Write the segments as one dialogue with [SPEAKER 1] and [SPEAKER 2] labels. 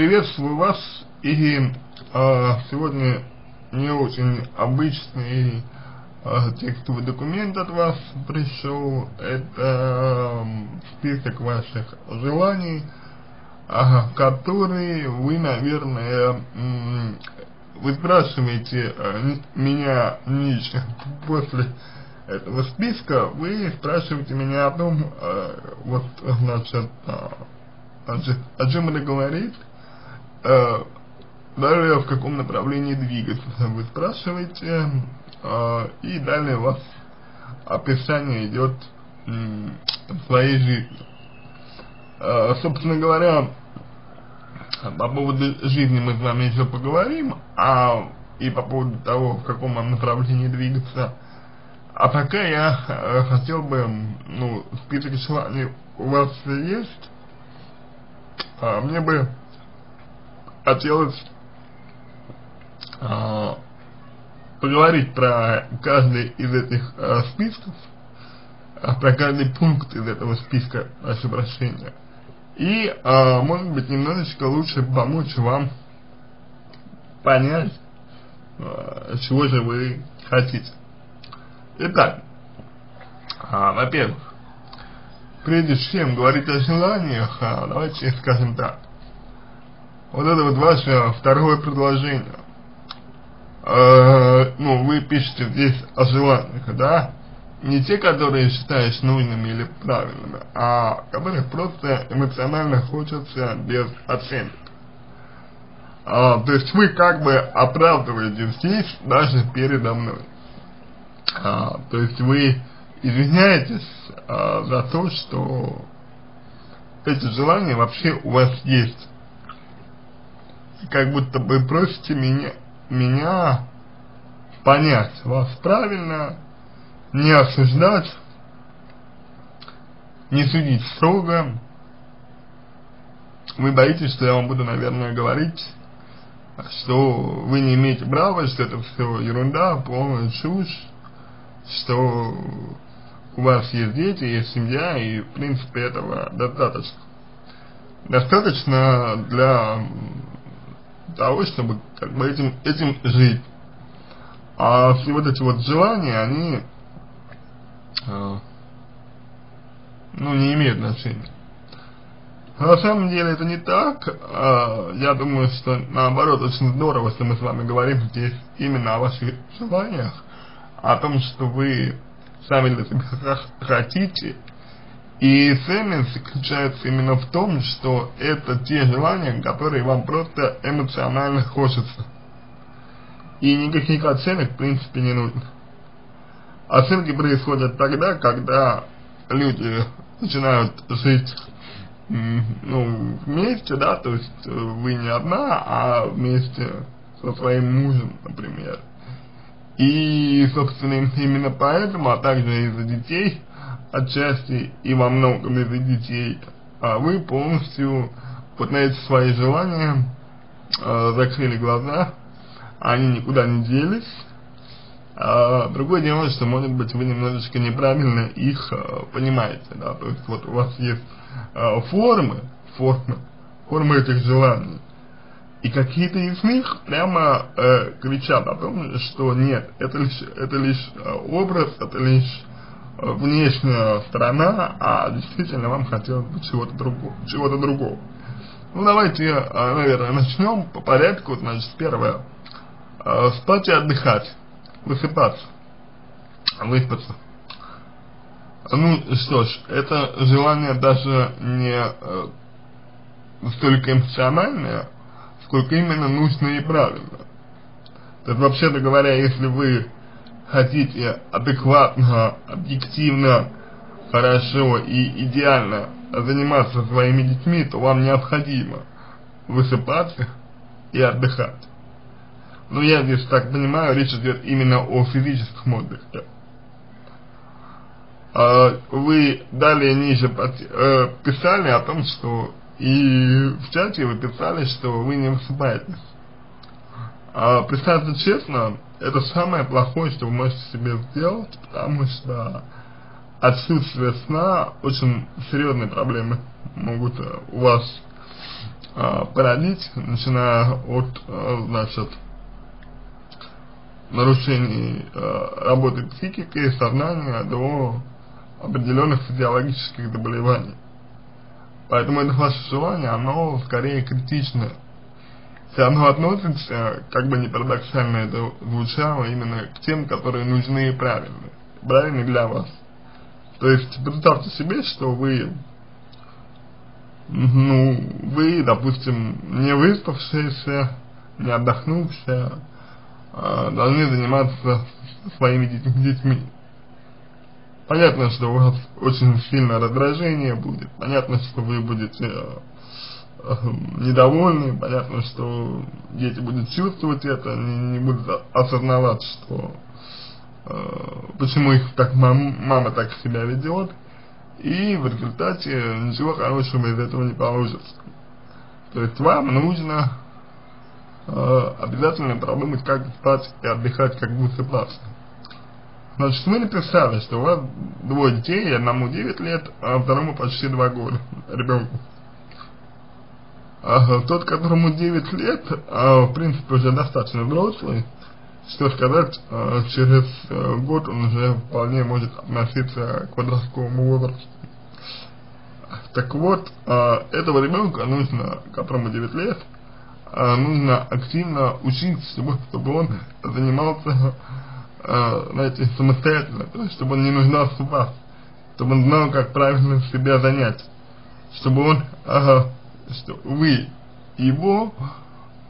[SPEAKER 1] приветствую вас. И э, сегодня не очень обычный э, текстовый документ от вас пришел, это э, список ваших желаний, э, которые вы, наверное, э, вы спрашиваете э, меня ниже после этого списка, вы спрашиваете меня о том, э, вот, значит, э, о чем это говорит, э, далее в каком направлении двигаться, вы спрашиваете, э, и далее у вас описание идет э, своей жизни. Э, собственно говоря, по поводу жизни мы с вами еще поговорим, а и по поводу того, в каком направлении двигаться. А пока я э, хотел бы, ну, список желаний у вас есть, а, мне бы а, поговорить про каждый из этих а, списков, а, про каждый пункт из этого списка, прошу прощения. И, а, может быть, немножечко лучше помочь вам понять, а, чего же вы хотите. Итак, а, во-первых, прежде чем говорить о желаниях, а, давайте скажем так. Вот это вот ваше второе предложение. Э, ну, вы пишете здесь о желаниях, да? Не те, которые считаешь нужными или правильными, а которые просто эмоционально хочется без оценки. А, то есть вы как бы оправдываете здесь даже передо мной. А, то есть вы извиняетесь а, за то, что эти желания вообще у вас есть. Как будто бы просите меня, меня понять вас правильно, не осуждать, не судить строго. Вы боитесь, что я вам буду, наверное, говорить, что вы не имеете права, что это все ерунда, полная чушь, что у вас есть дети, есть семья, и в принципе этого достаточно. Достаточно для того, чтобы как бы этим, этим жить. А все вот эти вот желания, они э, ну, не имеют значения. На самом деле это не так. Э, я думаю, что наоборот очень здорово, что мы с вами говорим здесь именно о ваших желаниях, о том, что вы сами для себя хотите. И ценность заключается именно в том, что это те желания, которые вам просто эмоционально хочется. И никаких оценок в принципе не нужно. Оценки происходят тогда, когда люди начинают жить ну, вместе, да, то есть э, вы не одна, а вместе со своим мужем, например. И, собственно, именно поэтому, а также из-за детей, отчасти и во многом из-за детей, а вы полностью вот на эти свои желания э, закрыли глаза, они никуда не делись. А, другое дело, что, может быть, вы немножечко неправильно их э, понимаете, да, то есть вот у вас есть э, формы, формы, формы этих желаний, и какие-то из них прямо э, кричат о том, что нет, это лишь, это лишь э, образ, это лишь внешняя сторона, а действительно вам хотелось бы чего-то другого, чего-то другого. Ну давайте, э, наверное, начнем по порядку. Значит, первое. Э, спать и отдыхать. Высыпаться. Выспаться. Ну что ж, это желание даже не э, столько эмоциональное, сколько именно нужно и правильно. То есть, вообще-то говоря, если вы хотите адекватно, объективно, хорошо и идеально заниматься своими детьми, то вам необходимо высыпаться и отдыхать. Но я здесь так понимаю, речь идет именно о физическом отдыхе. А, вы далее ниже э, писали о том, что и в чате вы писали, что вы не высыпаетесь. А, признаться честно, это самое плохое, что вы можете себе сделать, потому что отсутствие сна очень серьезные проблемы могут э, у вас э, породить, начиная от, э, значит, нарушений э, работы психики и сознания до определенных физиологических заболеваний. Поэтому это ваше желание, оно скорее критичное. Все оно относится, как бы не парадоксально это звучало, именно к тем, которые нужны и правильные. Правильные для вас. То есть представьте себе, что вы, ну, вы, допустим, не выспавшиеся, не отдохнувшие, а, должны заниматься своими детьми. Понятно, что у вас очень сильное раздражение будет, понятно, что вы будете э, э, недовольны, понятно, что дети будут чувствовать это, не, не будут осознавать, что э, почему их так мам, мама так себя ведет, и в результате ничего хорошего из этого не получится. То есть вам нужно э, обязательно продумать, как спать и отдыхать, как высыпаться. Значит, мы написали, что у вас двое детей, одному 9 лет, а второму почти 2 года, ребенку. Тот, которому 9 лет, а, в принципе, уже достаточно взрослый, что сказать, а, через а, год он уже вполне может относиться к подростковому возрасту. Так вот, а, этого ребенка нужно, которому 9 лет, а, нужно активно учиться, чтобы, чтобы он занимался э, знаете, самостоятельно, чтобы он не нуждался в вас, чтобы он знал, как правильно себя занять, чтобы он, ага, что вы его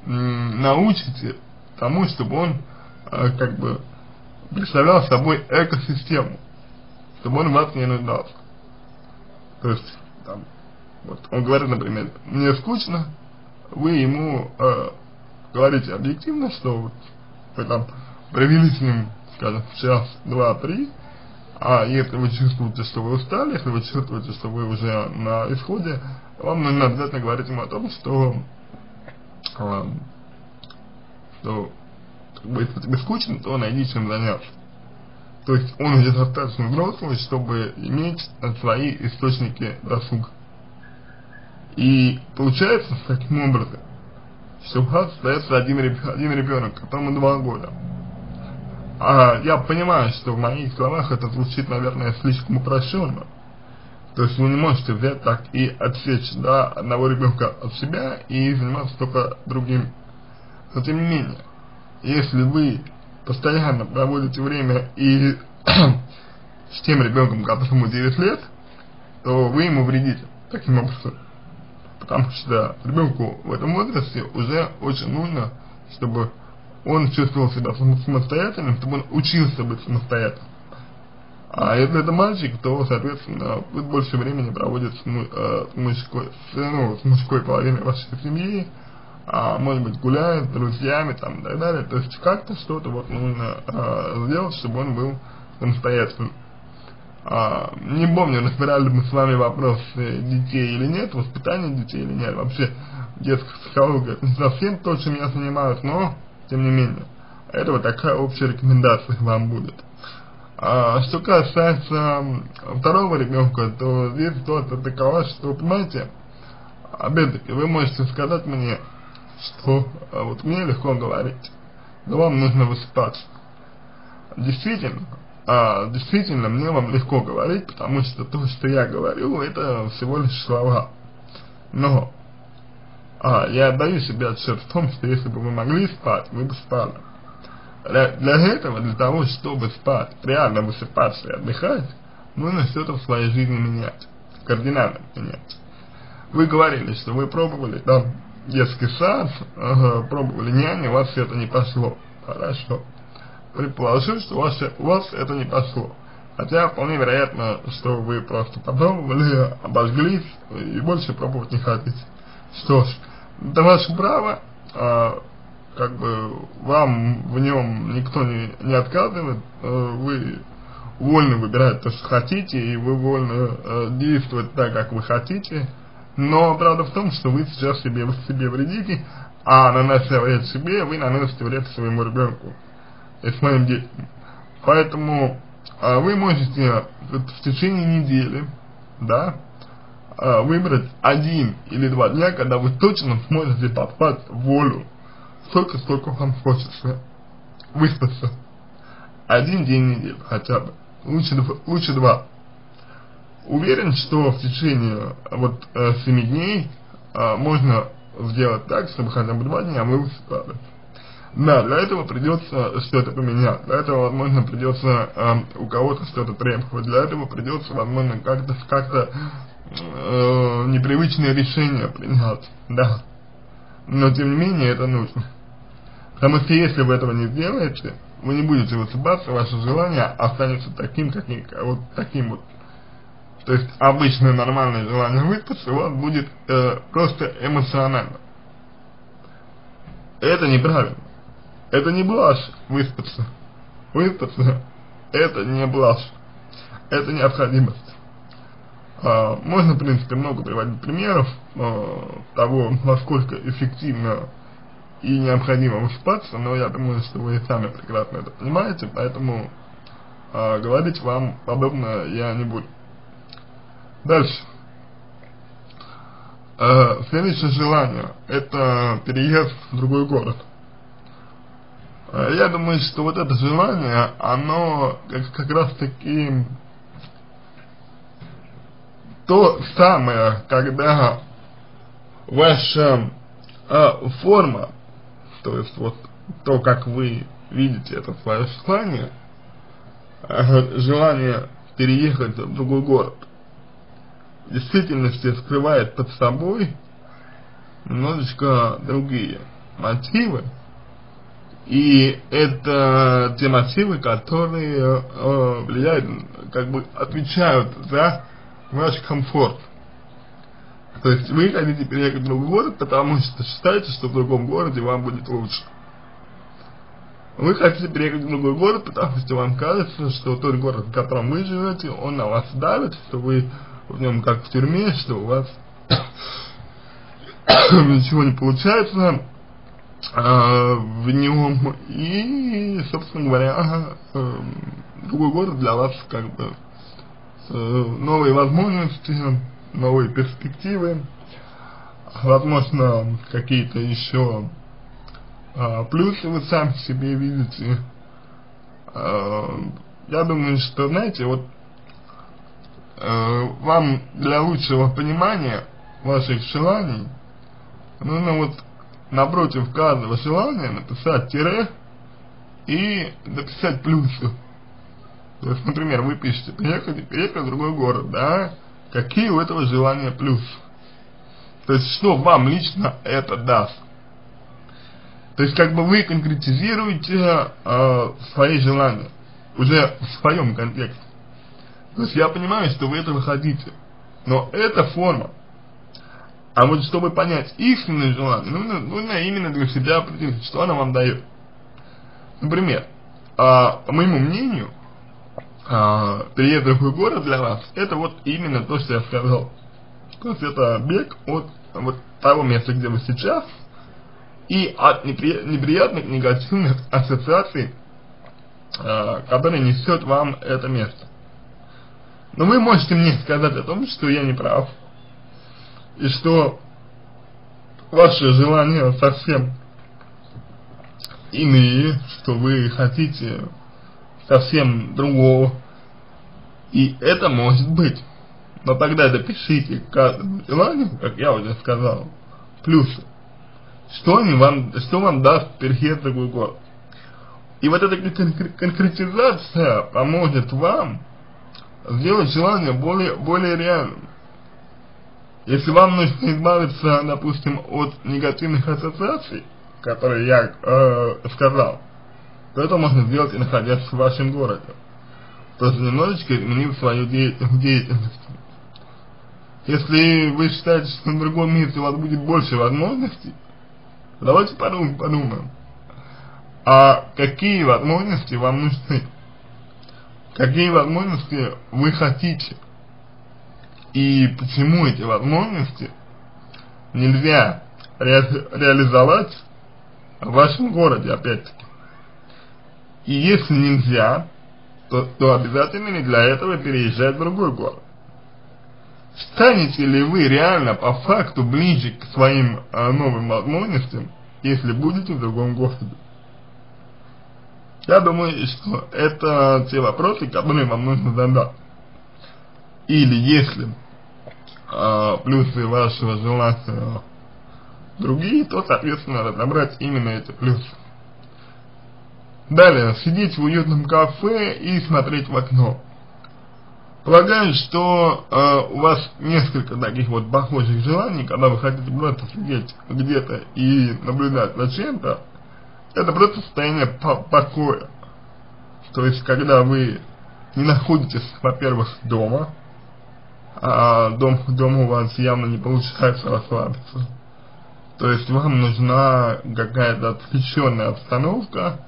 [SPEAKER 1] научите тому, чтобы он, э, как бы, представлял собой экосистему, чтобы он вас не нуждался. То есть, там, вот, он говорит, например, мне скучно, вы ему э, говорите объективно, что вот, вы там провели с ним скажем, час, два, три, а если вы чувствуете, что вы устали, если вы чувствуете, что вы уже на исходе, вам нужно обязательно говорить ему о том, что, э, что как бы, если тебе скучно, то найди чем заняться. То есть он уже достаточно взрослый, чтобы иметь свои источники досуга. И получается таким образом, что у вас остается один, один ребенок, которому два года. А, я понимаю, что в моих словах это звучит, наверное, слишком упрощенно. То есть вы не можете взять так и отсечь да, одного ребенка от себя и заниматься только другим. Но тем не менее, если вы постоянно проводите время и с тем ребенком, которому 9 лет, то вы ему вредите таким образом. Потому что ребенку в этом возрасте уже очень нужно, чтобы он чувствовал себя самостоятельным, чтобы он учился быть самостоятельным. А если это мальчик, то, соответственно, больше времени проводит с, э, с, мужской, с, ну, с мужской половиной вашей семьи, а, может быть, гуляет с друзьями там, и так далее. То есть как-то что-то вот нужно э, сделать, чтобы он был самостоятельным. А, не помню, разбирали мы с вами вопрос детей или нет, воспитания детей или нет, вообще детская психология, не совсем то, чем я занимаюсь, но тем не менее. Это вот такая общая рекомендация вам будет. А, что касается второго ребенка, то здесь ситуация такова, что, понимаете, опять-таки, вы можете сказать мне, что а, вот мне легко говорить, но вам нужно высыпаться. Действительно, а, действительно, мне вам легко говорить, потому что то, что я говорю, это всего лишь слова. Но а, я отдаю себе отчет в том, что если бы вы могли спать, вы бы спали. Для, этого, для того, чтобы спать, реально высыпаться и отдыхать, нужно что-то в своей жизни менять, кардинально менять. Вы говорили, что вы пробовали там детский сад, ага, пробовали няни, у вас это не пошло. Хорошо. Предположу, что у вас, у вас это не пошло. Хотя вполне вероятно, что вы просто попробовали, обожглись и больше пробовать не хотите. Что ж, это ваше право, а, как бы вам в нем никто не, не отказывает, а, вы вольны выбирать то, что хотите, и вы вольны а, действовать так, как вы хотите, но правда в том, что вы сейчас себе, себе вредите, а нанося вред себе, вы наносите вред своему ребенку и своим детям. Поэтому а, вы можете в течение недели, да, э, выбрать один или два дня, когда вы точно сможете поспать волю, столько, сколько вам хочется выспаться. Один день в неделю хотя бы, лучше, лучше два. Уверен, что в течение вот э, 7 дней э, можно сделать так, чтобы хотя бы два дня вы высыпались. Да, для этого придется что-то поменять, для этого, возможно, придется э, у кого-то что-то требовать, для этого придется, возможно, как-то как-то э, непривычное решение принять, да. Но, тем не менее, это нужно. Потому что если вы этого не сделаете, вы не будете высыпаться, ваше желание останется таким, каким, вот таким вот. То есть обычное нормальное желание выспаться у вас будет э, просто эмоционально. Это неправильно. Это не блажь выспаться. Выспаться это не блажь. Это необходимость. А, можно, в принципе, много приводить примеров а, того, насколько эффективно и необходимо выспаться, но я думаю, что вы сами прекрасно это понимаете, поэтому а, говорить вам подобное я не буду. Дальше. А, следующее желание – это переезд в другой город. Э, я думаю, что вот это желание, оно как, как раз таки то самое, когда ваша э, форма, то есть вот то, как вы видите это свое желание, э, желание переехать в другой город, в действительности скрывает под собой немножечко другие мотивы, и это те мотивы, которые э, влияют, как бы отвечают за ваш комфорт. То есть вы хотите переехать в другой город, потому что считаете, что в другом городе вам будет лучше. Вы хотите переехать в другой город, потому что вам кажется, что тот город, в котором вы живете, он на вас давит, что вы в нем как в тюрьме, что у вас ничего не получается, э, в нем и, собственно говоря, э, другой город для вас как бы э, новые возможности, новые перспективы, возможно, какие-то еще э, плюсы вы сами себе видите. Э, я думаю, что, знаете, вот э, вам для лучшего понимания ваших желаний нужно вот напротив каждого желания написать тире и написать плюсы. То есть, например, вы пишете, приехать, переехать в другой город, да, какие у этого желания плюсы. То есть, что вам лично это даст. То есть, как бы вы конкретизируете э, свои желания, уже в своем контексте. То есть, я понимаю, что вы этого хотите, но эта форма а вот чтобы понять истинное желание, нужно, нужно именно для себя определить, что она вам дает. Например, а, по моему мнению, а, переезд в другой город для вас, это вот именно то, что я сказал. То есть это бег от вот того места, где вы сейчас, и от непри, неприятных негативных ассоциаций, а, которые несет вам это место. Но вы можете мне сказать о том, что я не прав, и что ваши желания совсем иные, что вы хотите совсем другого. И это может быть. Но тогда допишите каждому желанию, как я уже сказал, плюсы. Что, они вам, что вам даст переезд в другой город. И вот эта конкретизация поможет вам сделать желание более, более реальным. Если вам нужно избавиться, допустим, от негативных ассоциаций, которые я э, сказал, то это можно сделать и находясь в вашем городе. Просто немножечко изменив свою деятельность. Если вы считаете, что на другом месте у вас будет больше возможностей, давайте подумаем, подумаем. А какие возможности вам нужны? Какие возможности вы хотите? и почему эти возможности нельзя ре реализовать в вашем городе, опять-таки. И если нельзя, то, то обязательно для этого переезжать в другой город. станете ли вы реально по факту ближе к своим э, новым возможностям, если будете в другом городе. Я думаю, что это те вопросы, которые вам нужно задать. Или если э, плюсы вашего желания другие, то, соответственно, разобрать именно эти плюсы. Далее, сидеть в уютном кафе и смотреть в окно. Полагаю, что э, у вас несколько таких вот похожих желаний, когда вы хотите просто сидеть где-то и наблюдать за чем-то, это просто состояние по покоя. То есть, когда вы не находитесь, во-первых, дома, а дом, дома у вас явно не получается расслабиться. То есть, вам нужна какая-то отвлеченная обстановка,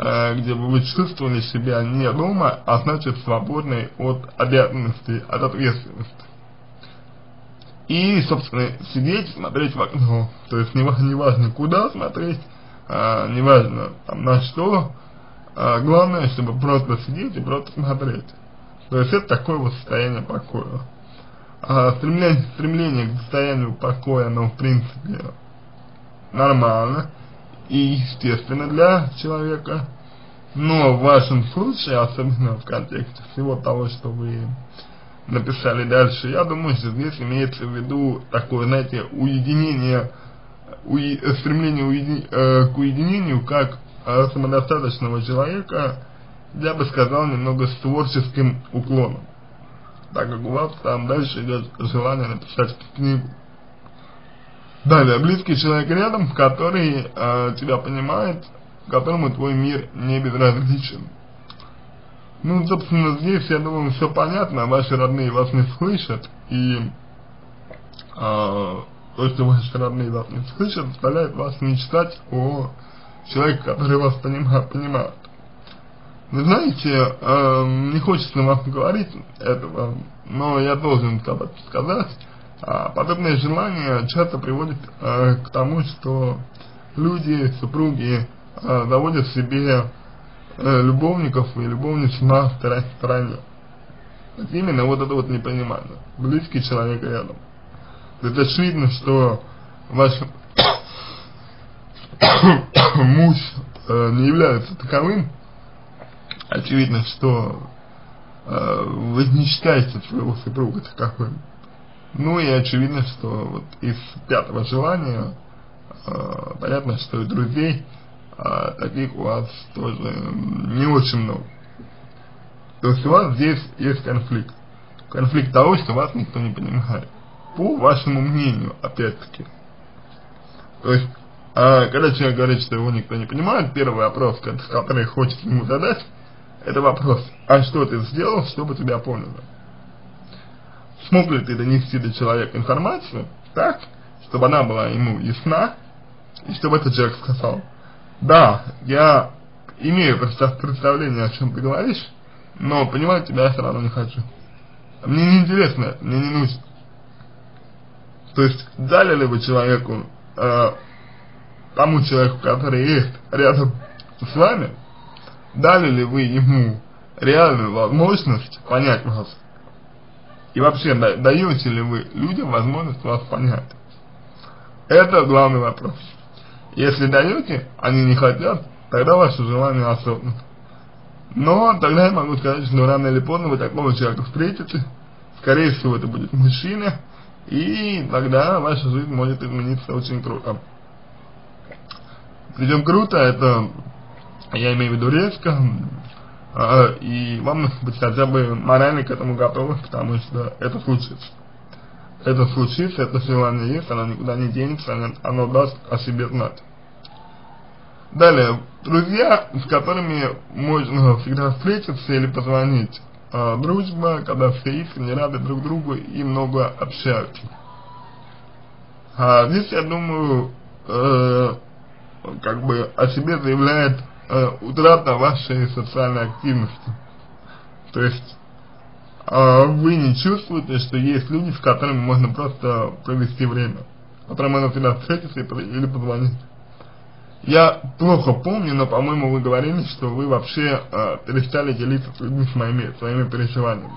[SPEAKER 1] где бы вы чувствовали себя не дома, а значит свободной от обязанностей, от ответственности. И, собственно, сидеть, смотреть в окно. То есть, не, не куда смотреть, а, неважно там, на что, а, главное, чтобы просто сидеть и просто смотреть. То есть это такое вот состояние покоя. А стремление, стремление к состоянию покоя, ну, в принципе, нормально и естественно для человека. Но в вашем случае, особенно в контексте всего того, что вы написали дальше, я думаю, что здесь имеется в виду такое, знаете, уединение уи, стремление уедин, э, к уединению как э, самодостаточного человека, я бы сказал, немного с творческим уклоном. Так как у вас там дальше идет желание написать книгу. Далее, близкий человек рядом, который э, тебя понимает, которому твой мир не безразличен. Ну, собственно, здесь, я думаю, все понятно, ваши родные вас не слышат, и э, то, что ваши родные вас не слышат, заставляет вас мечтать о человеке, который вас понимает. Вы знаете, э, не хочется вам говорить этого, но я должен сказать, подобное желание часто приводит э, к тому, что люди, супруги э, заводят себе э, любовников и любовниц на стороне. Именно вот это вот непонимание. Близкий человек рядом. Это очевидно, что ваш муж э, не является таковым. Очевидно, что вы не считаете своего супруга таковым. Ну и очевидно, что вот из пятого желания, э, понятно, что и друзей э, таких у вас тоже не очень много. То есть у вас здесь есть конфликт. Конфликт того, что вас никто не понимает по вашему мнению, опять-таки. То есть, а, когда человек говорит, что его никто не понимает, первый вопрос, который хочет ему задать, это вопрос, а что ты сделал, чтобы тебя поняли? Смог ты донести до человека информацию так, чтобы она была ему ясна, и чтобы этот человек сказал, да, я имею представление, о чем ты говоришь, но понимать тебя я все равно не хочу. Мне не интересно, мне не нужно. То есть дали ли вы человеку, э, тому человеку, который есть рядом с вами, дали ли вы ему реальную возможность понять вас? И вообще, да, даете ли вы людям возможность вас понять? Это главный вопрос. Если даете, они не хотят, тогда ваше желание осознанно. Но тогда я могу сказать, что рано или поздно вы такого человека встретите. Скорее всего, это будет мужчина, и тогда ваша жизнь может измениться очень круто. Причем круто, это, я имею в виду резко, и вам нужно быть хотя бы морально к этому готовы, потому что это случится. Это случится, это желание есть, оно никуда не денется, оно, оно даст о себе знать. Далее, друзья, с которыми можно всегда встретиться или позвонить э, дружба, когда все искренне рады друг другу и много общаются. А здесь, я думаю, э, как бы о себе заявляет э, утрата вашей социальной активности. То есть, э, вы не чувствуете, что есть люди, с которыми можно просто провести время, с которыми можно всегда встретиться или позвонить. Я плохо помню, но, по-моему, вы говорили, что вы вообще э, перестали делиться с людьми с моими, своими переживаниями.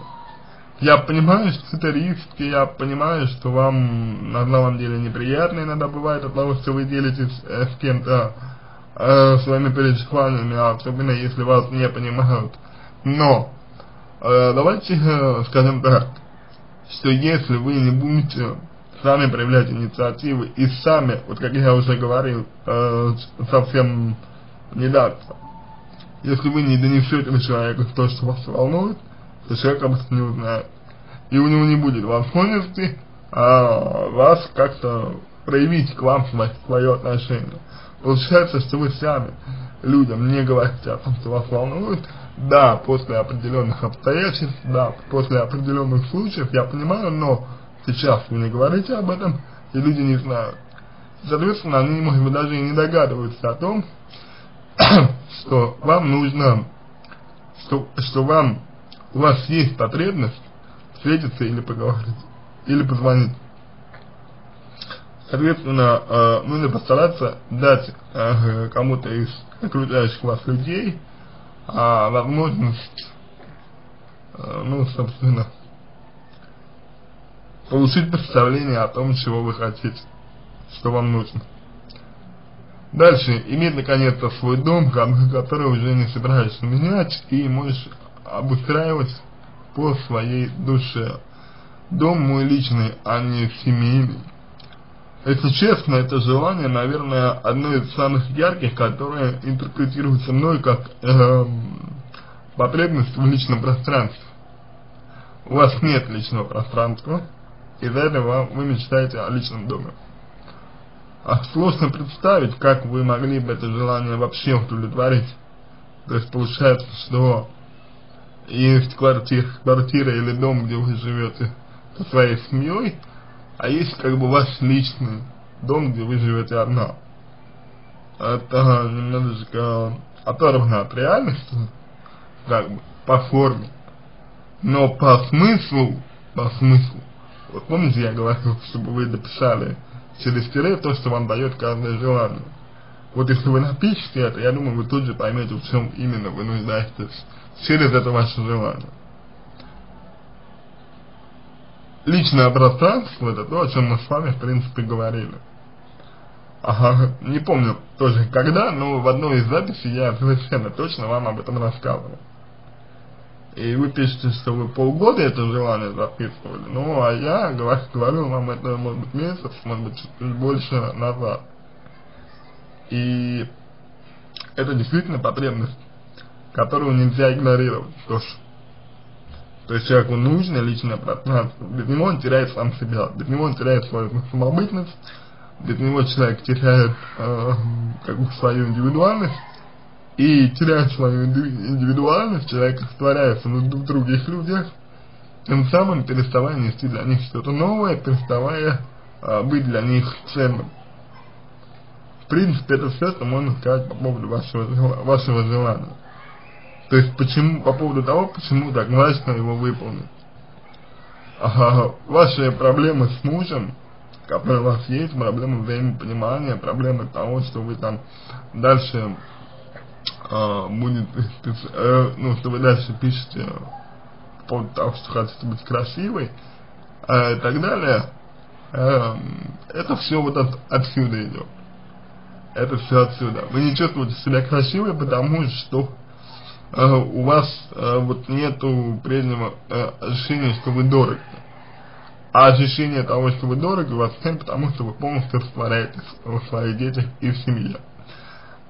[SPEAKER 1] Я понимаю, что это риски, я понимаю, что вам на самом деле неприятно иногда бывает от того, что вы делитесь э, с кем-то э, своими переживаниями, особенно если вас не понимают. Но, э, давайте э, скажем так, что если вы не будете сами проявлять инициативы и сами, вот как я уже говорил э, совсем недавно, если вы не донесете человеку то, что вас волнует, то человек об этом не узнает. И у него не будет возможности а, вас как-то проявить к вам свое отношение. Получается, что вы сами людям не говорите о том, что вас волнует, да, после определенных обстоятельств, да, после определенных случаев, я понимаю, но сейчас вы не говорите об этом, и люди не знают. Соответственно, они, может быть, даже и не догадываются о том, что вам нужно, что, что вам, у вас есть потребность встретиться или поговорить, или позвонить. Соответственно, э, нужно постараться дать э, кому-то из окружающих вас людей а, возможность, а, ну, собственно, получить представление о том, чего вы хотите, что вам нужно. Дальше, иметь наконец-то свой дом, который уже не собираешься менять, и можешь обустраивать по своей душе. Дом мой личный, а не семейный. Если честно, это желание, наверное, одно из самых ярких, которое интерпретируется мной как э, потребность в личном пространстве. У вас нет личного пространства, и за этого вы мечтаете о личном доме. А сложно представить, как вы могли бы это желание вообще удовлетворить. То есть получается, что есть квартира, квартира или дом, где вы живете со своей семьей, а есть как бы ваш личный дом, где вы живете одна. Это немножечко оторвано от реальности, как бы, по форме. Но по смыслу, по смыслу, вот помните, я говорил, чтобы вы дописали через тире то, что вам дает каждое желание. Вот если вы напишете это, я думаю, вы тут же поймете, в чем именно вы нуждаетесь через это ваше желание личное пространство, это то, о чем мы с вами, в принципе, говорили. Ага, не помню тоже когда, но в одной из записей я совершенно точно вам об этом рассказывал. И вы пишете, что вы полгода это желание записывали, ну, а я говорил вам это, может быть, месяц, может быть, чуть больше назад. И это действительно потребность, которую нельзя игнорировать тоже. То есть человеку нужно личное пространство. Без него он теряет сам себя, без него он теряет свою самобытность, без него человек теряет э, как бы свою индивидуальность, и теряя свою индивидуальность, человек растворяется в других людях, тем самым переставая нести для них что-то новое, переставая э, быть для них ценным. В принципе, это все, что можно сказать по поводу вашего, вашего желания. То есть почему, по поводу того, почему так важно его выполнить. Ага, ваши проблемы с мужем, которые у вас есть, проблемы взаимопонимания, проблемы того, что вы там дальше э, будет, э, ну, что вы дальше пишете по того, что хотите быть красивой, э, и так далее, э, это все вот от, отсюда идет. Это все отсюда. Вы не чувствуете себя красивой, потому что у вас э, вот нету прежнего э, ощущения, что вы дороги. А ощущение того, что вы дороги, у вас нет, потому что вы полностью растворяетесь в своих детях и в семье.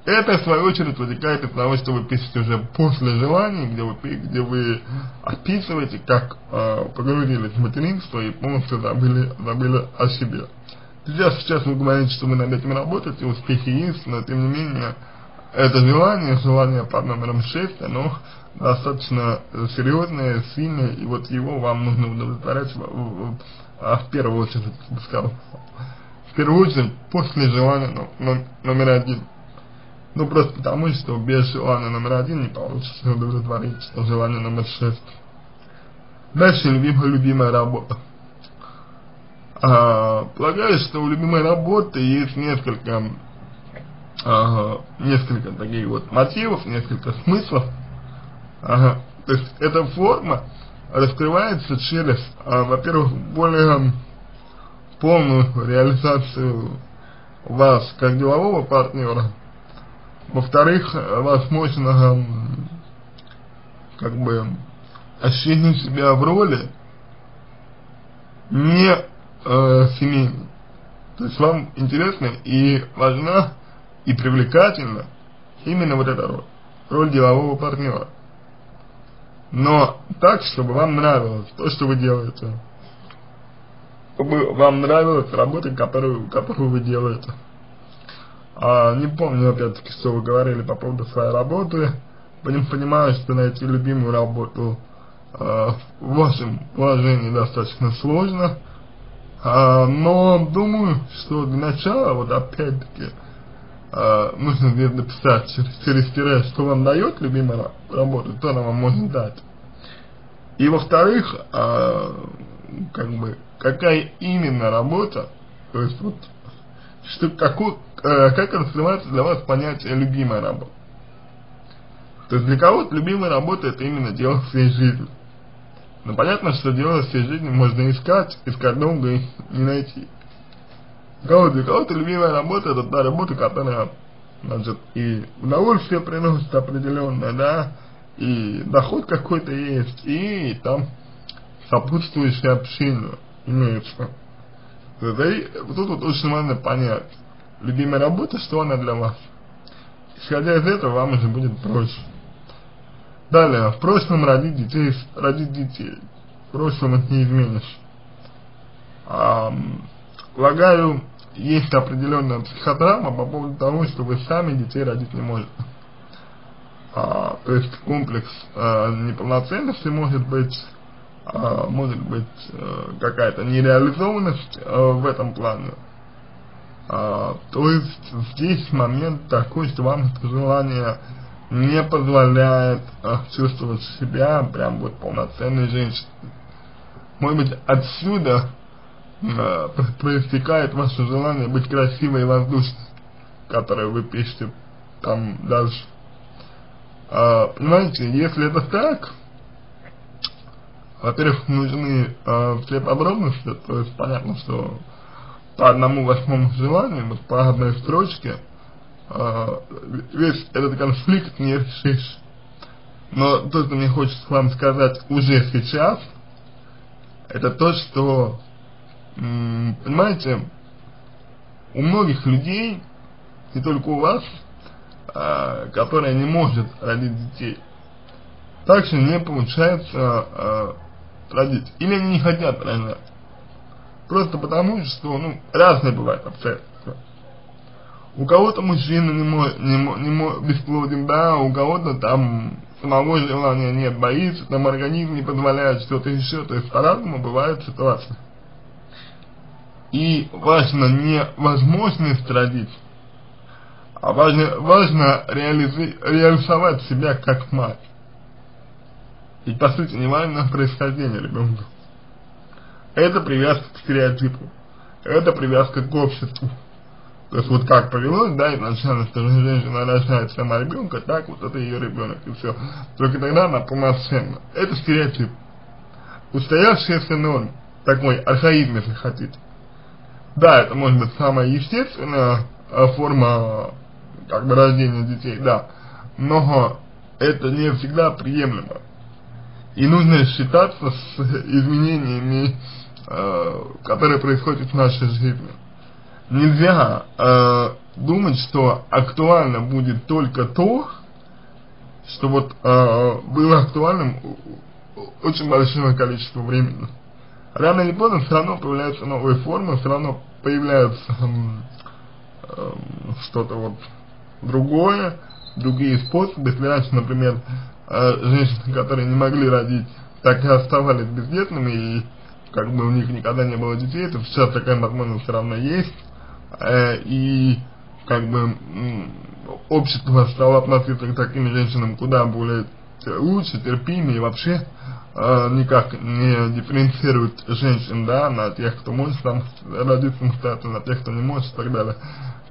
[SPEAKER 1] Это, в свою очередь, вытекает из того, что вы пишете уже после желания, где вы, где вы описываете, как э, погрузились в материнство и полностью забыли, забыли о себе. Сейчас, сейчас вы говорите, что вы над этим работаете, успехи есть, но тем не менее, это желание, желание под номером 6, оно достаточно серьезное, сильное, и вот его вам нужно удовлетворять в, в, в, в первую очередь, скажем. В первую очередь, после желания но, номер один. Ну, просто потому, что без желания номер один не получится удовлетворить желание номер шесть. Дальше любимая, любимая работа. А, полагаю, что у любимой работы есть несколько ага, несколько таких вот мотивов, несколько смыслов. Ага. То есть эта форма раскрывается через, э, во-первых, более полную реализацию вас как делового партнера, во-вторых, вас можно как бы ощутить себя в роли не э, семейной. То есть вам интересно и важна и привлекательна именно вот эта роль, роль делового партнера. Но так, чтобы вам нравилось то, что вы делаете. Чтобы вам нравилась работа, которую, которую вы делаете. А, не помню, опять-таки, что вы говорили по поводу своей работы. Понимаю, что найти любимую работу э, в вашем положении достаточно сложно. А, но думаю, что для начала, вот опять-таки, а, нужно где написать через, через тире, что вам дает любимая работа, то она вам может дать. И во-вторых, а, как бы, какая именно работа, то есть вот, что, какой, а, как раскрывается для вас понятие любимая работа. То есть для кого-то любимая работа это именно дело всей жизни. Но понятно, что дело всей жизни можно искать, искать долго и не найти. Для кого-то любимая работа это та работа, которая значит, и удовольствие приносит определенное, да, и доход какой-то есть, и там сопутствующее общение имеется. И тут вот очень важно понять, любимая работа, что она для вас. Исходя из этого, вам уже будет проще. Далее, в прошлом родить детей, родить детей. В прошлом это не изменишь. А, полагаю, есть определенная психотравма по поводу того, что вы сами детей родить не можете. А, то есть комплекс а, неполноценности может быть, а, может быть а, какая-то нереализованность а, в этом плане. А, то есть здесь момент такой, что вам это желание не позволяет э, чувствовать себя прям вот полноценной женщиной. Может быть, отсюда э, проистекает ваше желание быть красивой и воздушной, которое вы пишете там дальше. Э, понимаете, если это так, во-первых, нужны э, все подробности, то есть понятно, что по одному восьмому желанию, вот по одной строчке, э, весь этот конфликт не решишь. Но то, что мне хочется вам сказать уже сейчас, это то, что, понимаете, у многих людей, не только у вас, э, которая не может родить детей, также не получается э, родить. Или они не хотят рожать. Просто потому, что, ну, разные бывают обстоятельства. У кого-то мужчина не, мой, не, мой, бесплоден, да, у кого-то там самого желания нет, боится, там организм не позволяет что-то еще, то есть по-разному бывают ситуации. И важно не возможность родить, а важно, важно реализовать себя как мать. И по сути не важно происхождение ребенка. Это привязка к стереотипу, это привязка к обществу. То есть вот как повелось, да, изначально, что женщина рожает сама ребенка, так вот это ее ребенок, и все. Только тогда она полноценна. Это стереотип. Устоявшаяся норм, такой архаизм, если хотите. Да, это может быть самая естественная а, форма как бы рождения детей, да, но это не всегда приемлемо. И нужно считаться с изменениями, э, которые происходят в нашей жизни нельзя э, думать, что актуально будет только то, что вот э, было актуальным очень большое количество времени. Рано или поздно все равно появляются новые формы, все равно появляется э, э, что-то вот другое, другие способы. Если раньше, например, э, женщины, которые не могли родить, так и оставались бездетными, и как бы у них никогда не было детей, то сейчас такая возможность все равно есть э, и как бы общество стало относиться к таким женщинам куда более лучше, терпимее вообще э, никак не дифференцирует женщин, да, на тех, кто может там родиться самостоятельно, на тех, кто не может и так далее.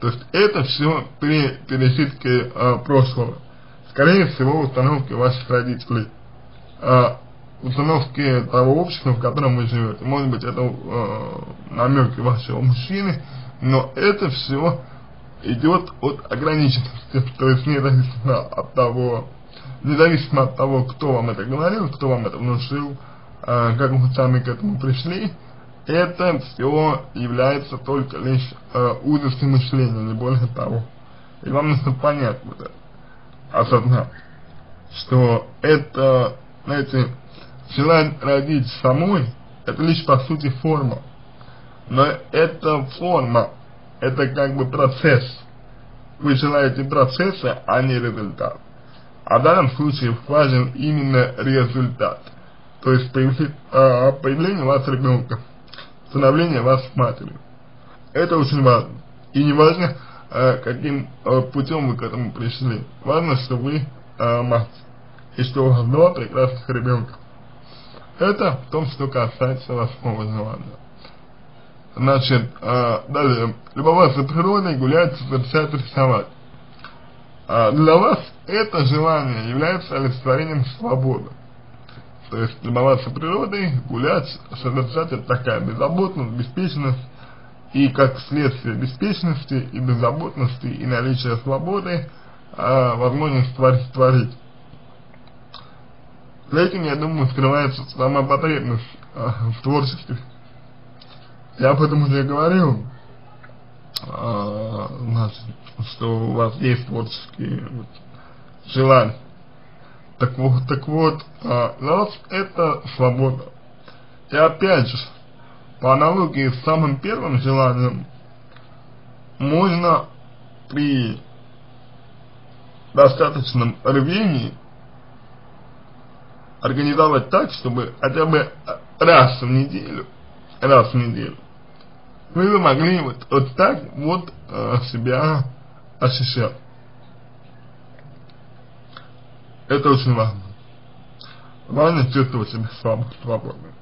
[SPEAKER 1] То есть это все при пересидке э, прошлого. Скорее всего, установки ваших родителей. Э, установки того общества, в котором вы живете. Может быть, это э, намеки вашего мужчины, но это все идет от ограниченности, то есть независимо от того, независимо от того, кто вам это говорил, кто вам это внушил, э, как вы сами к этому пришли, это все является только лишь э, узостью мышления, не более того. И вам нужно понять вот это, осознать, что это, знаете, желание родить самой, это лишь по сути форма. Но эта форма, это как бы процесс. Вы желаете процесса, а не результат. А в данном случае важен именно результат. То есть а, появление вас ребенка, становление вас матерью. Это очень важно. И не важно, а, каким а, путем вы к этому пришли. Важно, что вы мать. И что у вас два прекрасных ребенка. Это в том, что касается восьмого желания. Значит, далее, любоваться природой, гулять, созерцать, рисовать. А для вас это желание является олицетворением свободы. То есть любоваться природой, гулять, созерцать это такая беззаботность, беспечность, и как следствие беспечности и беззаботности и наличия свободы, а, возможность творить, творить. За этим, я думаю, скрывается сама потребность а, в творчестве. Я об этом уже говорил, а, значит, что у вас есть творческие вот, желания. Так вот, так вот, а, вас это свобода. И опять же, по аналогии с самым первым желанием, можно при достаточном рвении организовать так, чтобы хотя бы раз в неделю, раз в неделю, вы могли вот, вот так вот э, себя ощущать. Это очень важно. Важно чувствовать себя свободным.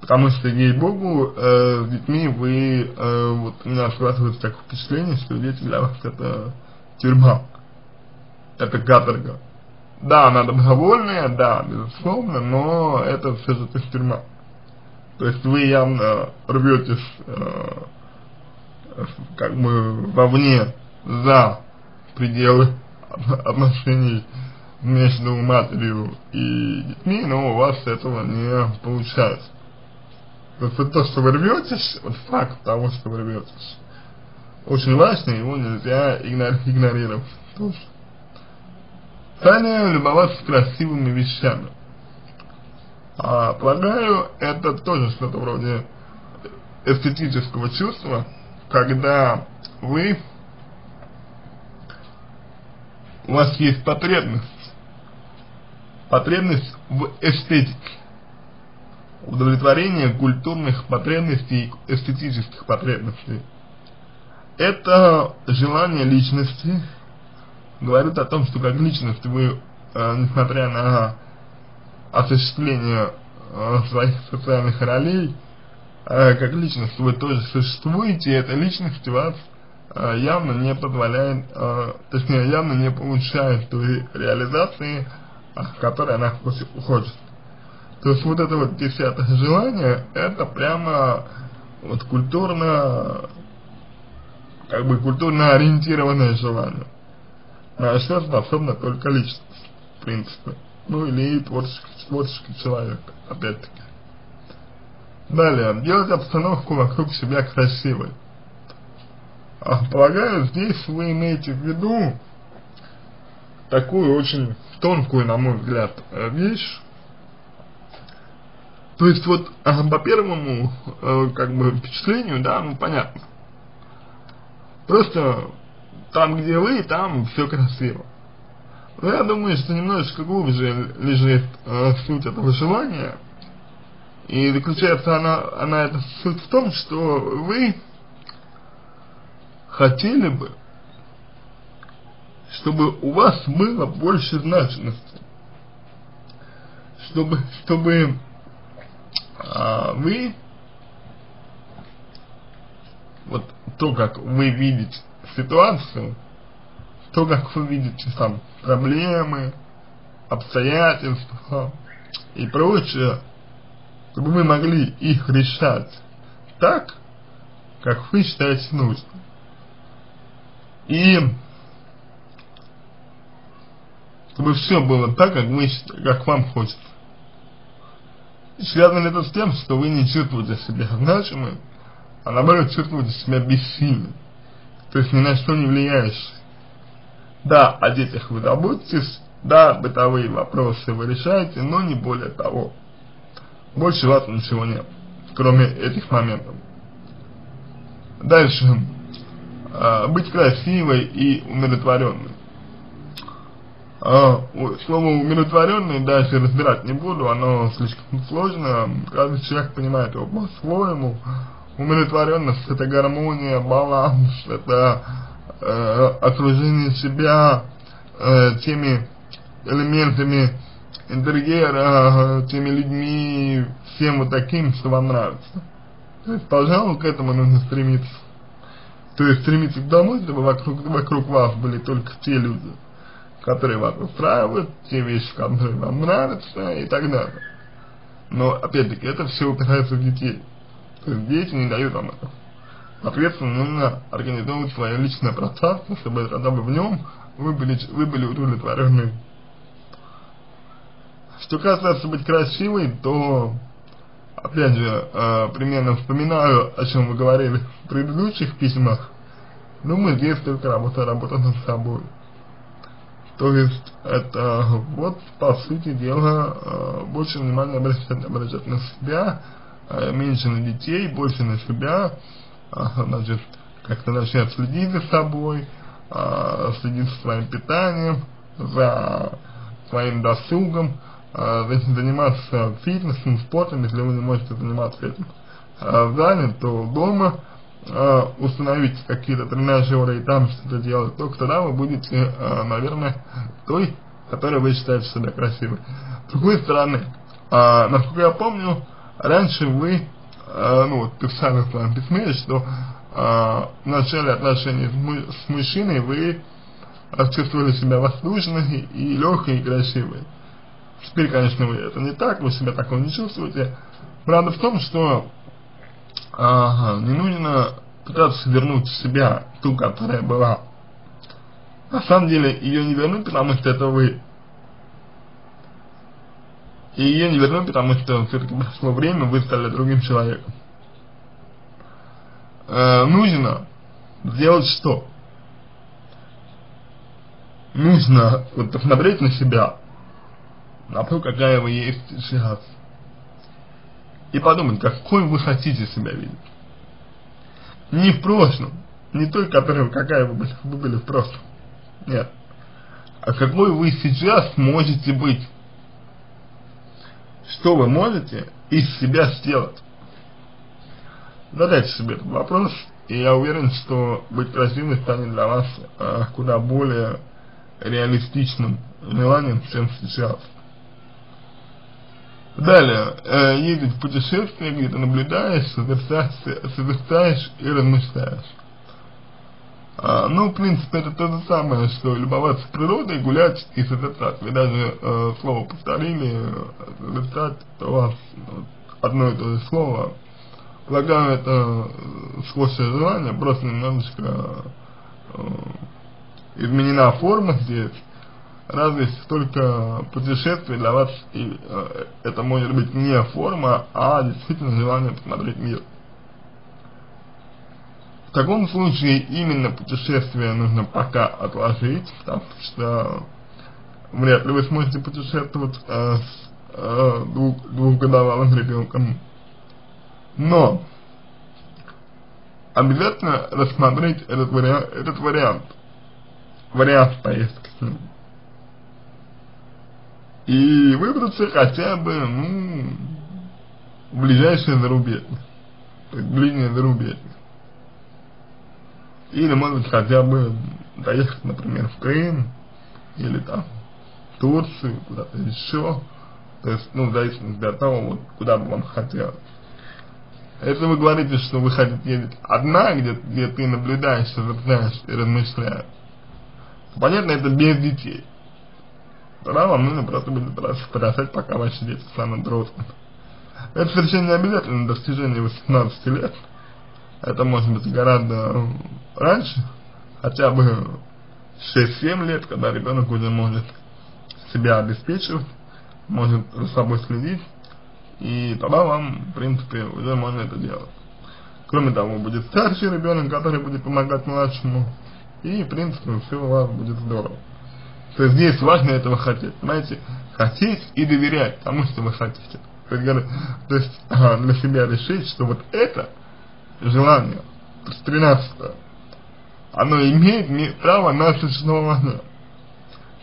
[SPEAKER 1] Потому что, ей-богу, э, с детьми вы, э, вот у меня складывается такое впечатление, что дети для вас это тюрьма, это каторга. Да, она добровольная, да, безусловно, но это все же тюрьма. То есть вы явно рветесь э, как бы вовне за пределы отношений между матерью и детьми, но у вас этого не получается. То есть то, что вы рветесь, вот факт того, что вы рветесь, очень важно, его нельзя игнорировать. Тоже. Далее любоваться красивыми вещами. А, полагаю, это тоже что-то вроде эстетического чувства, когда вы, у вас есть потребность, потребность в эстетике, удовлетворение культурных потребностей и эстетических потребностей. Это желание личности, говорит о том, что как личность вы, э, несмотря на осуществление э, своих социальных ролей, э, как личность вы тоже существуете, и эта личность вас э, явно не позволяет, точнее явно не получает той реализации, э, которой она хочет. То есть вот это вот десятое желание, это прямо вот культурно, как бы культурно ориентированное желание на что способна только личность, в принципе. Ну или творческий, творческий человек, опять-таки. Далее, делать обстановку вокруг себя красивой. А, полагаю, здесь вы имеете в виду такую очень тонкую, на мой взгляд, э, вещь. То есть вот а, по первому э, как бы впечатлению, да, ну понятно. Просто там, где вы, там все красиво. Но я думаю, что немножечко глубже лежит э, суть этого желания. И заключается она, она эта суть в том, что вы хотели бы, чтобы у вас было больше значимости. Чтобы, чтобы а, вы, вот то, как вы видите ситуацию, то, как вы видите там проблемы, обстоятельства, и прочее, чтобы вы могли их решать так, как вы считаете нужным. И чтобы все было так, как, вы, как вам хочется. Связано ли это с тем, что вы не чувствуете себя значимым, а наоборот чувствуете себя бессильным, то есть ни на что не влияешь. Да, о детях вы заботитесь, да, бытовые вопросы вы решаете, но не более того. Больше вас ничего нет, кроме этих моментов. Дальше. Э, быть красивой и умиротворенной. Э, слово умиротворенный дальше разбирать не буду, оно слишком сложно, каждый человек понимает его по-своему. Умиротворенность это гармония, баланс, это э, окружение себя э, теми элементами интерьера, теми людьми, всем вот таким, что вам нравится. То есть, пожалуй, к этому нужно стремиться. То есть стремиться к тому, чтобы вокруг, вокруг вас были только те люди, которые вас устраивают, те вещи, которые вам нравятся и так далее. Но, опять-таки, это все упирается в детей. То есть дети не дают вам это. Соответственно, нужно организовывать свое личное пространство, чтобы тогда вы в нем вы были, вы были удовлетворены. Что касается быть красивой, то опять же, э, примерно вспоминаю, о чем вы говорили в предыдущих письмах, но мы здесь только работа, работа над собой. То есть, это вот, по сути дела, э, больше внимания обращать, обращать на себя, э, меньше на детей, больше на себя, значит, как-то начать следить за собой, э, следить за своим питанием, за своим досугом, э, заниматься фитнесом, спортом, если вы не можете заниматься этим в зале, то дома установить какие-то тренажеры и там что-то делать, только тогда вы будете, наверное, той, которая вы считаете себя красивой. С другой стороны, насколько я помню, раньше вы, ну вот в своем письме, что э, в начале отношений с, му с мужчиной вы чувствовали себя воздушной и легкой и красивой. Теперь, конечно, вы это не так, вы себя такого не чувствуете. Правда в том, что ага, не нужно пытаться вернуть себя, ту, которая была. На самом деле, ее не вернуть, потому что это вы. И ее не вернуть, потому что все-таки прошло время, вы стали другим человеком. Э, нужно сделать что? Нужно вот посмотреть на себя, на то, какая вы есть сейчас. И подумать, какой вы хотите себя видеть. Не в прошлом, не той, которая, какая вы были в прошлом. Нет. А какой вы сейчас можете быть. Что вы можете из себя сделать. Задайте себе этот вопрос, и я уверен, что быть красивым станет для вас э, куда более реалистичным желанием, чем сейчас. Далее, э, ездить в путешествие, где ты наблюдаешь, созерцаешь, созерцаешь и размышляешь. А, ну, в принципе, это то же самое, что любоваться природой, гулять и созерцать. Вы даже э, слово повторили, созерцать, у вас одно и то же слово. Полагаю, это схожее желание, просто немножечко э, изменена форма здесь разве только путешествие для вас, и, э, это может быть не форма, а действительно желание посмотреть мир. В таком случае именно путешествие нужно пока отложить, потому что вряд ли вы сможете путешествовать э, с э, двух, двухгодовалым ребенком. Но обязательно рассмотреть этот вариант, этот вариант, вариант поездки с ним и выбраться хотя бы, ну, в ближайшее зарубежье, то есть ближнее зарубежье. Или, может быть, хотя бы доехать, например, в Крым, или там, в Турцию, куда-то еще, то есть, ну, в зависимости от того, вот, куда бы вам хотелось. Если вы говорите, что вы хотите ездить одна, где, где ты наблюдаешь, созерцаешь и размышляешь, понятно, это без детей. тогда вам нужно просто будет подождать, пока ваши дети станут взрослыми. Это совершенно не обязательно достижение 18 лет. Это может быть гораздо раньше, хотя бы 6-7 лет, когда ребенок уже может себя обеспечивать, может за собой следить, и тогда вам, в принципе, уже можно это делать. Кроме того, будет старший ребенок, который будет помогать младшему, и, в принципе, все у вас будет здорово. То есть здесь важно этого хотеть, понимаете? Хотеть и доверять тому, что вы хотите. То есть, для себя решить, что вот это желание, то есть 13 оно имеет право на существование,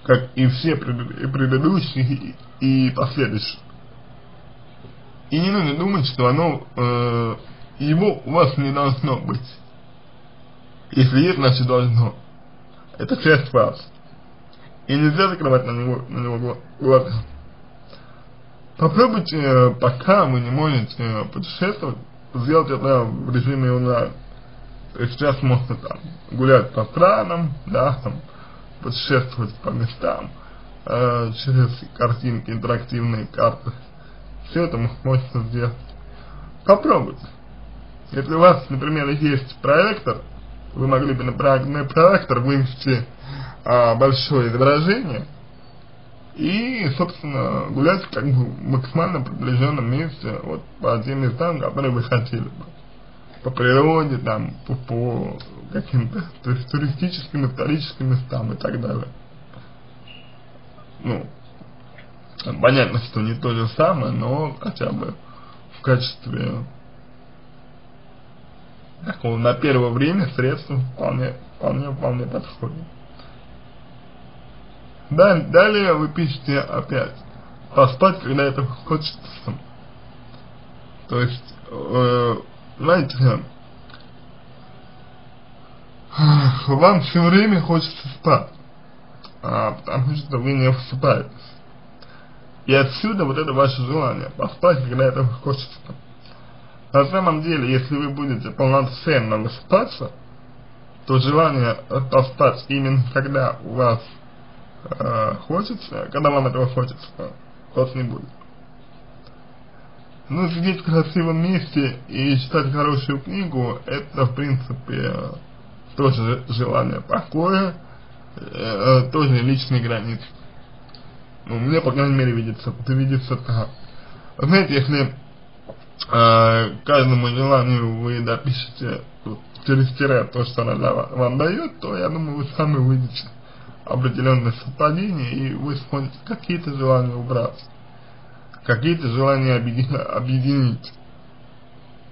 [SPEAKER 1] как и все предыдущие и последующие. И не нужно думать, что оно, э, его у вас не должно быть. Если есть, значит должно. Это часть вас. И нельзя закрывать на него, на него глаза. Попробуйте, э, пока вы не можете э, путешествовать, сделать это в режиме онлайн. То есть сейчас можно там гулять по странам, да, там, путешествовать по местам, э, через картинки, интерактивные карты. Все это можно сделать. Попробуйте. Если у вас, например, есть проектор, вы могли бы на проектор вынести а, большое изображение, и, собственно, гулять как бы в максимально приближенном месте вот по тем местам, которые вы хотели бы. По природе, там, по, по каким-то то есть туристическим, историческим местам и так далее. Ну, понятно, что не то же самое, но хотя бы в качестве такого на первое время средства вполне, вполне, вполне подходит. Далее вы пишете опять поспать, когда это хочется. То есть, э, знаете, вам все время хочется спать, а, потому что вы не высыпаетесь. И отсюда вот это ваше желание поспать, когда это хочется. На самом деле, если вы будете полноценно высыпаться, то желание поспать именно когда у вас э, хочется, когда вам этого хочется, вас не будет. Ну, сидеть в красивом месте и читать хорошую книгу, это, в принципе, тоже желание покоя, э, тоже личные границы. Ну, мне, по крайней мере, видится, это видится так. Знаете, если э, каждому желанию вы допишете через тире то, что она вам дает, то я думаю, вы сами увидите определенное совпадение, и вы сможете какие-то желания убрать, какие-то желания объединить.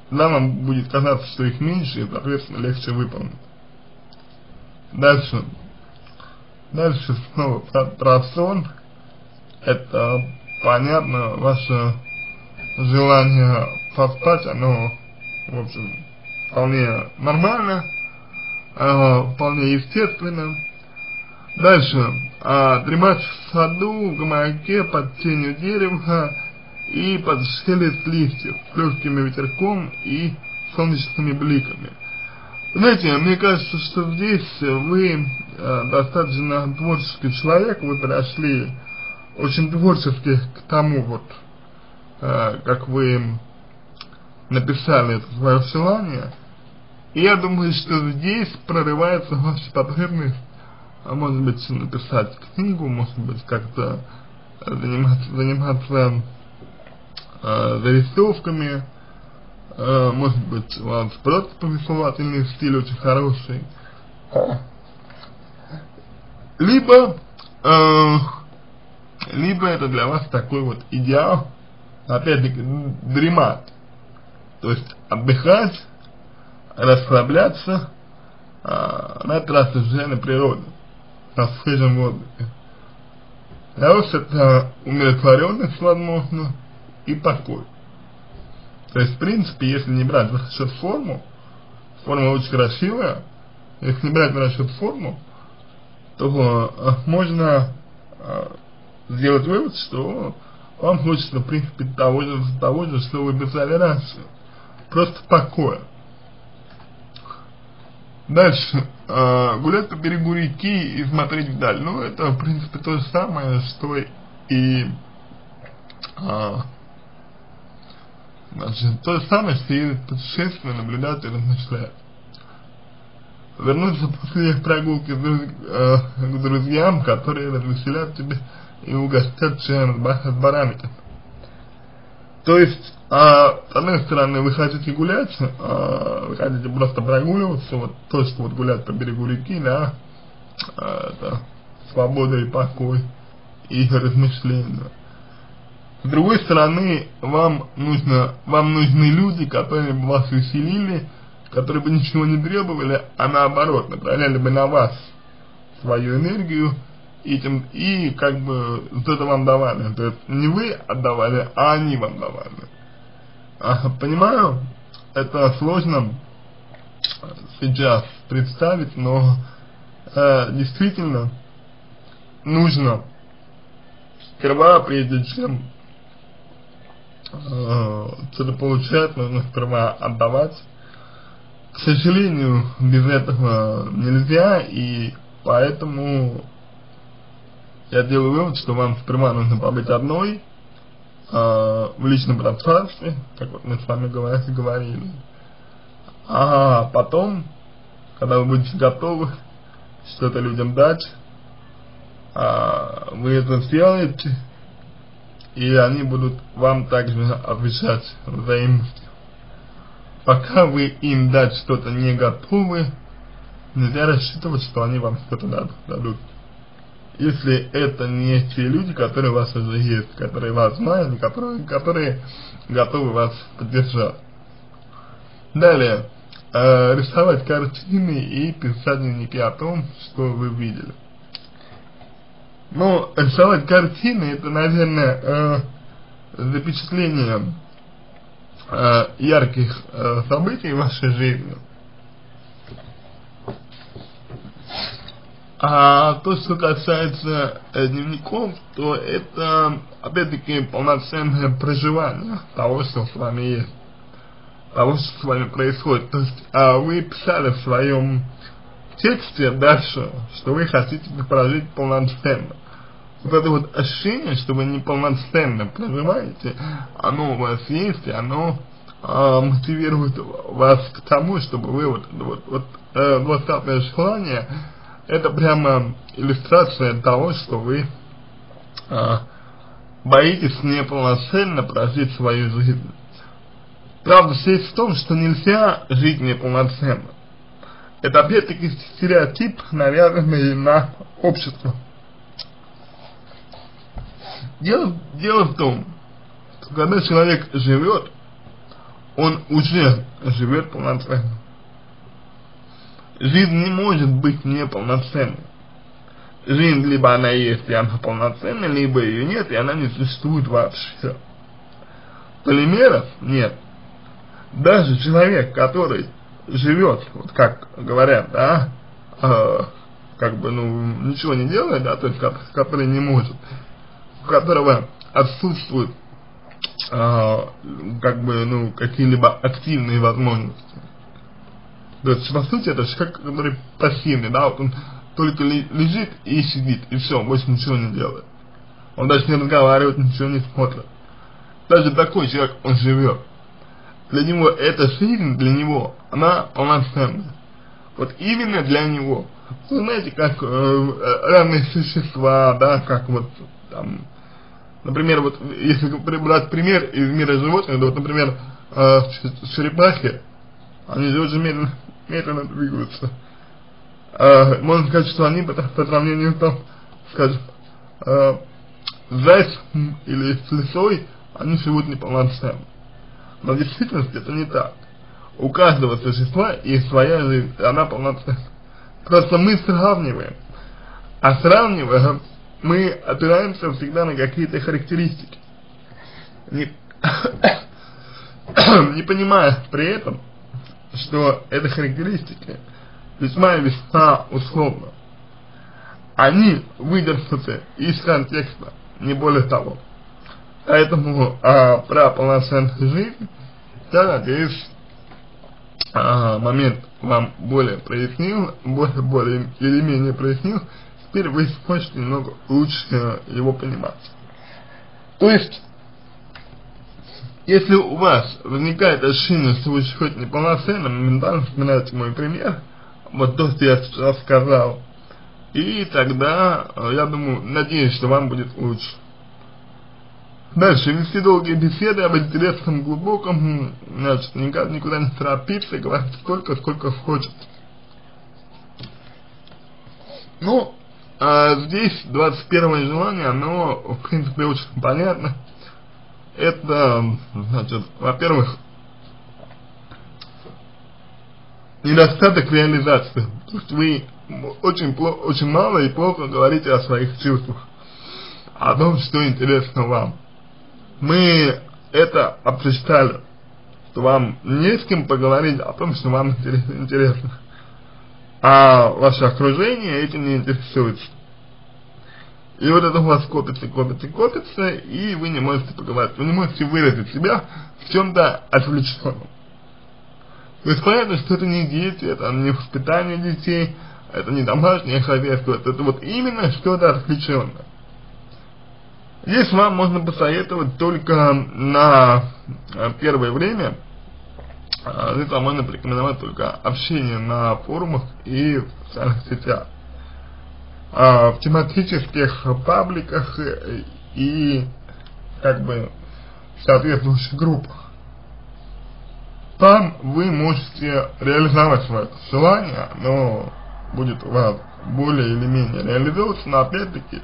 [SPEAKER 1] Да, вам будет казаться, что их меньше, и, соответственно, легче выполнить. Дальше. Дальше снова про, про сон. Это, понятно, ваше желание поспать, оно, в общем, вполне нормально, э, вполне естественно. Дальше. А, дремать в саду, в гамаке, под тенью дерева и под шелест листьев, легким ветерком и солнечными бликами. Знаете, мне кажется, что здесь вы э, достаточно творческий человек, вы подошли очень творчески к тому вот, э, как вы написали это свое желание. И я думаю, что здесь прорывается ваша потребность а может быть написать книгу, может быть как-то заниматься, заниматься э, зарисовками, э, может быть у вас просто повествовательный стиль очень хороший, либо э, либо это для вас такой вот идеал, опять-таки дремать, то есть отдыхать, расслабляться э, на трассе на природу на свежем воздухе. Для вас это умиротворенность, возможно, и покой. То есть, в принципе, если не брать в расчет форму, форма очень красивая, если не брать в расчет форму, то э, можно э, сделать вывод, что вам хочется, в принципе, того же, того же что вы написали раньше. Просто покоя. Дальше. Э, гулять по берегу реки и смотреть вдаль. Ну, это, в принципе, то же самое, что и э, значит, то же самое, что и путешествие, наблюдать и размышлять. Вернуться после прогулки с, э, к друзьям, которые развеселят тебя и угостят чаем с баранками. То есть, а, с одной стороны, вы хотите гулять, а, вы хотите просто прогуливаться, вот то, что вот гулять по берегу реки, да, а, это свобода и покой, и размышления. С другой стороны, вам нужно, вам нужны люди, которые бы вас веселили, которые бы ничего не требовали, а наоборот, направляли бы на вас свою энергию, и, тем, и как бы это вам давали. То есть не вы отдавали, а они вам давали. А, понимаю, это сложно сейчас представить, но э, действительно нужно сперва, прежде чем э, что-то получать, нужно сперва отдавать. К сожалению, без этого нельзя, и поэтому я делаю вывод, что вам сперва нужно побыть одной, э, в личном пространстве, как вот мы с вами говорили, а потом, когда вы будете готовы что-то людям дать, э, вы это сделаете, и они будут вам также отвечать взаимностью. Пока вы им дать что-то не готовы, нельзя рассчитывать, что они вам что-то дадут если это не те люди, которые вас уже есть, которые вас знают, которые, которые готовы вас поддержать. Далее, э, рисовать картины и писать дневники о том, что вы видели. Ну, рисовать картины, это, наверное, э, запечатление э, ярких э, событий в вашей жизни А то, что касается э, дневников, то это, опять-таки, полноценное проживание того, что с вами есть, того, что с вами происходит. То есть, а вы писали в своем тексте дальше, что вы хотите прожить полноценно. Вот это вот ощущение, что вы неполноценно проживаете, оно у вас есть, и оно э, мотивирует вас к тому, чтобы вы вот, вот, вот э, 20 желание это прямо иллюстрация того, что вы а, боитесь неполноценно прожить свою жизнь. Правда сеть в том, что нельзя жить неполноценно. Это опять-таки стереотип, навязанный на общество. Дело, дело в том, что когда человек живет, он уже живет полноценно жизнь не может быть неполноценной. Жизнь либо она есть, и она полноценна, либо ее нет, и она не существует вообще. Полимеров нет. Даже человек, который живет, вот как говорят, да, э, как бы, ну, ничего не делает, да, то есть, который не может, у которого отсутствуют, э, как бы, ну, какие-либо активные возможности то есть, по сути, это человек, который пассивный, да, вот он только лежит и сидит, и все, больше ничего не делает. Он даже не разговаривает, ничего не смотрит. Даже такой человек, он живет. Для него эта жизнь, для него, она полноценная. Вот именно для него. Вы знаете, как э, разные существа, да, как вот там, например, вот если брать пример из мира животных, да, вот, например, э, черепахи, они же очень медленно медленно двигаются. А, можно сказать, что они по, по сравнению там, скажем, а, с зайцем или с лисой, они живут неполноценно. Но в действительности это не так. У каждого существа есть своя жизнь, и она полноценна. Просто мы сравниваем. А сравнивая, мы опираемся всегда на какие-то характеристики. Не, не понимая при этом, что эта характеристика весьма и весьма условно. Они выдернуты из контекста, не более того. Поэтому а, про полноценную жизнь я надеюсь а, момент вам более прояснил, более, более или менее прояснил, теперь вы сможете немного лучше его понимать. То есть, если у вас возникает ощущение, что вы считаете неполноценно, моментально вспоминайте мой пример, вот то, что я сейчас сказал, и тогда, э, я думаю, надеюсь, что вам будет лучше. Дальше, вести долгие беседы об интересном, глубоком, значит, никак, никуда не торопиться, говорить столько, сколько хочет. Ну, а здесь 21 желание, оно, в принципе, очень понятно. Это, значит, во-первых, недостаток реализации. То есть вы очень, очень мало и плохо говорите о своих чувствах, о том, что интересно вам. Мы это обсуждали, что вам не с кем поговорить о том, что вам интересно, а ваше окружение этим не интересуется. И вот это у вас копится, копится, копится, и вы не можете поговорить, вы не можете выразить себя в чем-то отвлеченном. То есть понятно, что это не дети, это не воспитание детей, это не домашнее хозяйство, это, вот именно что-то отвлеченное. Здесь вам можно посоветовать только на э, первое время, здесь вам можно порекомендовать только общение на форумах и в социальных сетях, а, в тематических пабликах и как бы соответствующих группах. Там вы можете реализовать свое желание, но будет у вас более или менее реализовываться, но опять-таки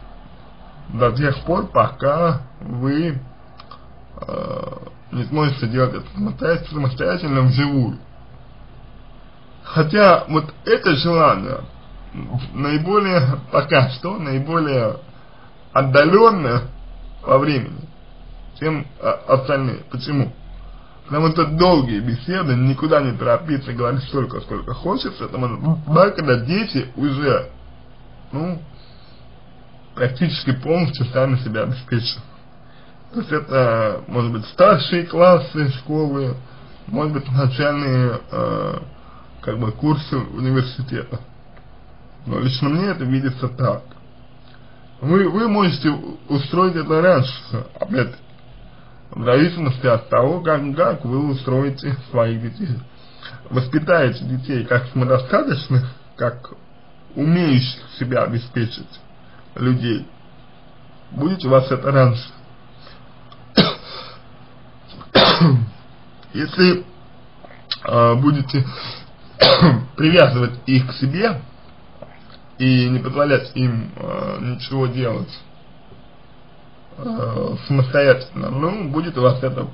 [SPEAKER 1] до тех пор, пока вы э, не сможете делать это самостоятельно, самостоятельно вживую. Хотя вот это желание наиболее, пока что, наиболее отдаленное по времени, чем э, остальные. Почему? Потому что долгие беседы, никуда не торопиться, говорить столько, сколько хочется, потому что когда дети уже, ну, практически полностью сами себя обеспечивают. То есть это, может быть, старшие классы школы, может быть, начальные, э, как бы, курсы университета. Но лично мне это видится так. Вы, вы можете устроить это раньше, опять в зависимости от того, как, как вы устроите своих детей. Воспитаете детей как самодостаточных, как умеющих себя обеспечить людей. Будете у вас это раньше. Если э, будете привязывать их к себе и не позволять им э, ничего делать э, самостоятельно, ну, будет у вас это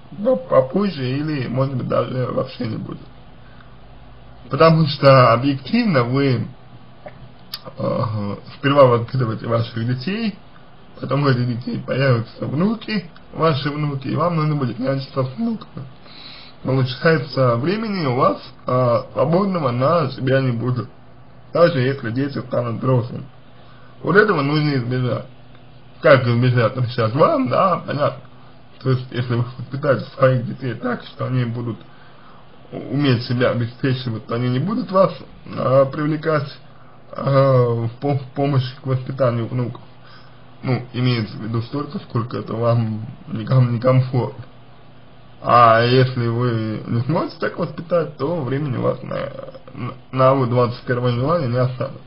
[SPEAKER 1] попозже или, может быть, даже вообще не будет. Потому что объективно вы э, сперва воспитываете ваших детей, потом у этих детей появятся внуки, ваши внуки, и вам нужно будет нянчиться с внуками. Получается, времени у вас э, свободного на себя не будет, даже если дети станут взрослыми. Вот этого нужно избежать. Как избежать? Ну, сейчас вам, да, понятно. То есть, если вы воспитаете своих детей так, что они будут уметь себя обеспечивать, то они не будут вас э, привлекать э, в, в помощь к воспитанию внуков. Ну, имеется в виду столько, сколько это вам никому не комфортно. А если вы не сможете так воспитать, то времени у вас на, на, на 21 желание не останется.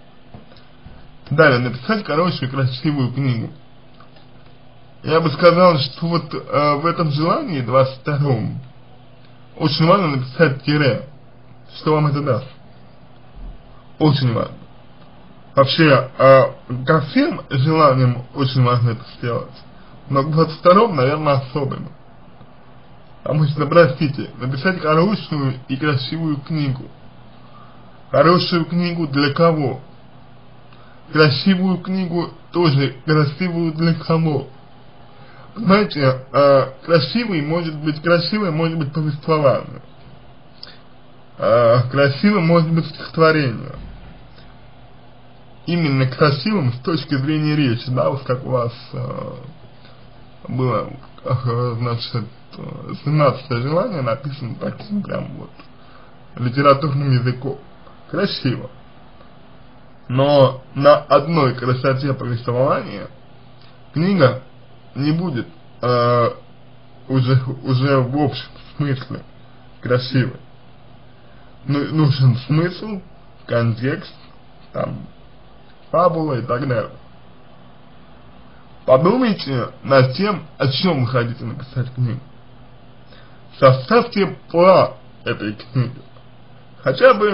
[SPEAKER 1] Далее, написать хорошую, красивую книгу. Я бы сказал, что вот э, в этом желании, 22-м, очень важно написать тире. Что вам это даст? Очень важно. Вообще, э, ко всем желаниям очень важно это сделать. Но к 22-м, наверное, особенно. Потому что, простите, написать хорошую и красивую книгу. Хорошую книгу для кого? Красивую книгу тоже красивую для кого? Знаете, э, красивый может быть, красивое может быть повествование. Э, красивым может быть стихотворение. Именно красивым с точки зрения речи, да, вот как у вас э, было, э, значит, 17 желание написано так, прям вот, литературным языком. Красиво. Но на одной красоте повествования книга не будет э, уже, уже в общем смысле красивой. Ну, нужен смысл, контекст, там, фабула и так далее. Подумайте над тем, о чем вы хотите написать книгу. Составьте план этой книги. Хотя бы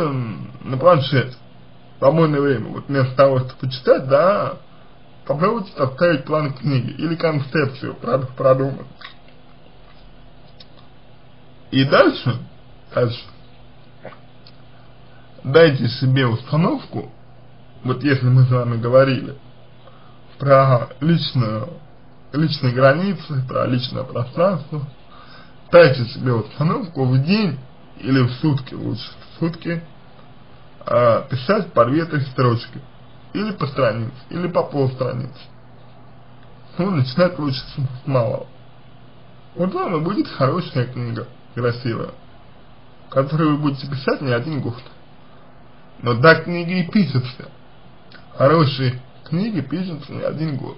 [SPEAKER 1] на планшете. Свободное время. Вот вместо того, чтобы почитать, да, попробуйте составить план книги или концепцию продумать. И дальше, дальше, дайте себе установку, вот если мы с вами говорили про личную, личные границы, про личное пространство, дайте себе установку в день или в сутки, лучше в сутки, э, писать по две-три строчки, или по странице, или по полстраницы. Ну, начинать лучше с малого. Вот вам и будет хорошая книга, красивая, которую вы будете писать не один год. Но так книги и пишутся. Хорошие книги пишутся не один год.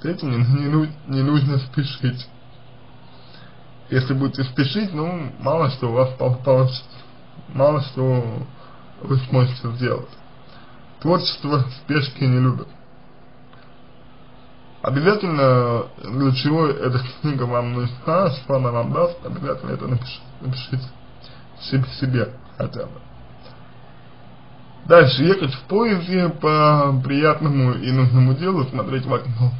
[SPEAKER 1] С этим не, не, не нужно спешить. Если будете спешить, ну, мало что у вас получится. Мало что вы сможете сделать. Творчество спешки не любят. Обязательно, для чего эта книга вам нужна, что она вам даст, обязательно это напишите, напишите себе хотя бы. Дальше ехать в поезде по приятному и нужному делу, смотреть в окно.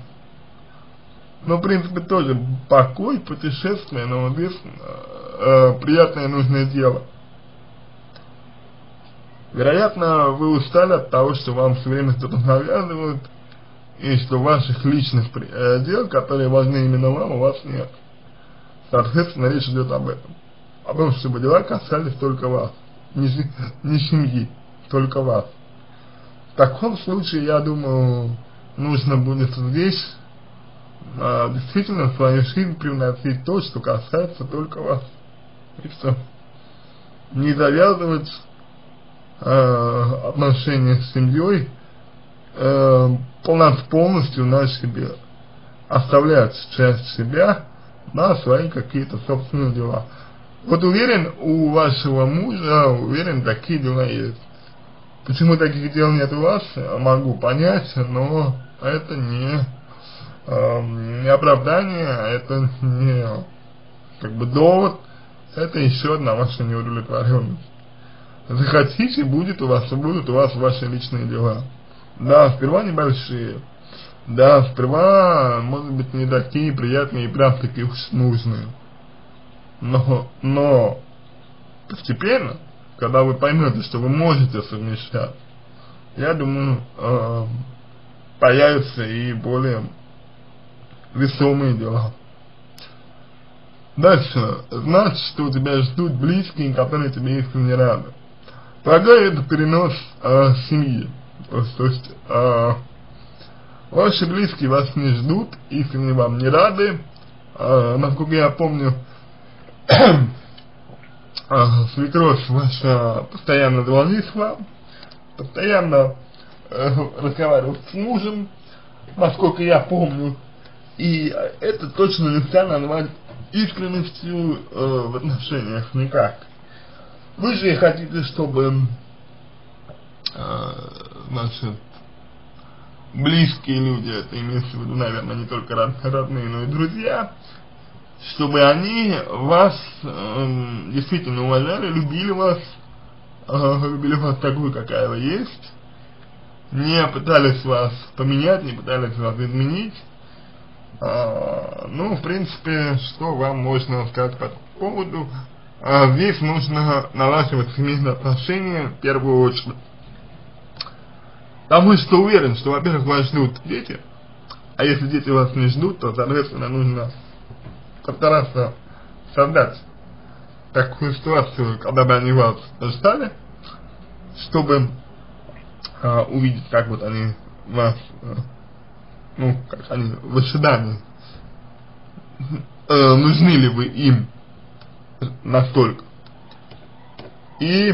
[SPEAKER 1] Ну, в принципе, тоже покой, путешествие, но без э, приятное и нужное дело. Вероятно, вы устали от того, что вам все время что-то навязывают, и что ваших личных э, дел, которые важны именно вам, у вас нет. Соответственно, речь идет об этом. О том, чтобы дела касались только вас, не, не семьи только вас. В таком случае, я думаю, нужно будет здесь а, действительно в свою жизнь привносить то, что касается только вас. И все. Не завязывать э, отношения с семьей э, полностью на себе. Оставлять часть себя на свои какие-то собственные дела. Вот уверен, у вашего мужа, уверен, такие дела есть. Почему таких дел нет у вас, могу понять, но это не, э, не оправдание, это не как бы довод, это еще одна ваша неудовлетворенность. Захотите, будет у вас, будут у вас ваши личные дела. Да, сперва небольшие. Да, сперва, может быть, не такие приятные и прям такие уж нужные. Но, но, постепенно, когда вы поймете, что вы можете совмещать, я думаю, э, появятся и более весомые дела. Дальше, знать, что у тебя ждут близкие, которые тебе искренне рады. Полагаю, это перенос э, семьи. То, есть, э, ваши близкие вас не ждут, искренне вам не рады. Э, насколько я помню, свекровь ваша постоянно звонит вам, постоянно э, разговаривает с мужем, насколько я помню, и это точно нельзя назвать искренностью э, в отношениях никак. Вы же хотите, чтобы, э, значит, близкие люди, это имеется в виду, наверное, не только родные, но и друзья, чтобы они вас э, действительно уважали, любили вас, э, любили вас такую, какая вы есть, не пытались вас поменять, не пытались вас изменить. Э, ну, в принципе, что вам можно сказать по поводу? Э, здесь нужно налаживать семейные отношения в первую очередь. Потому что уверен, что, во-первых, вас ждут дети, а если дети вас не ждут, то, соответственно, нужно постараться создать такую ситуацию, когда бы они вас ждали, чтобы э, увидеть, как вот они вас, э, ну, как они в ожидании, э, нужны ли вы им настолько. и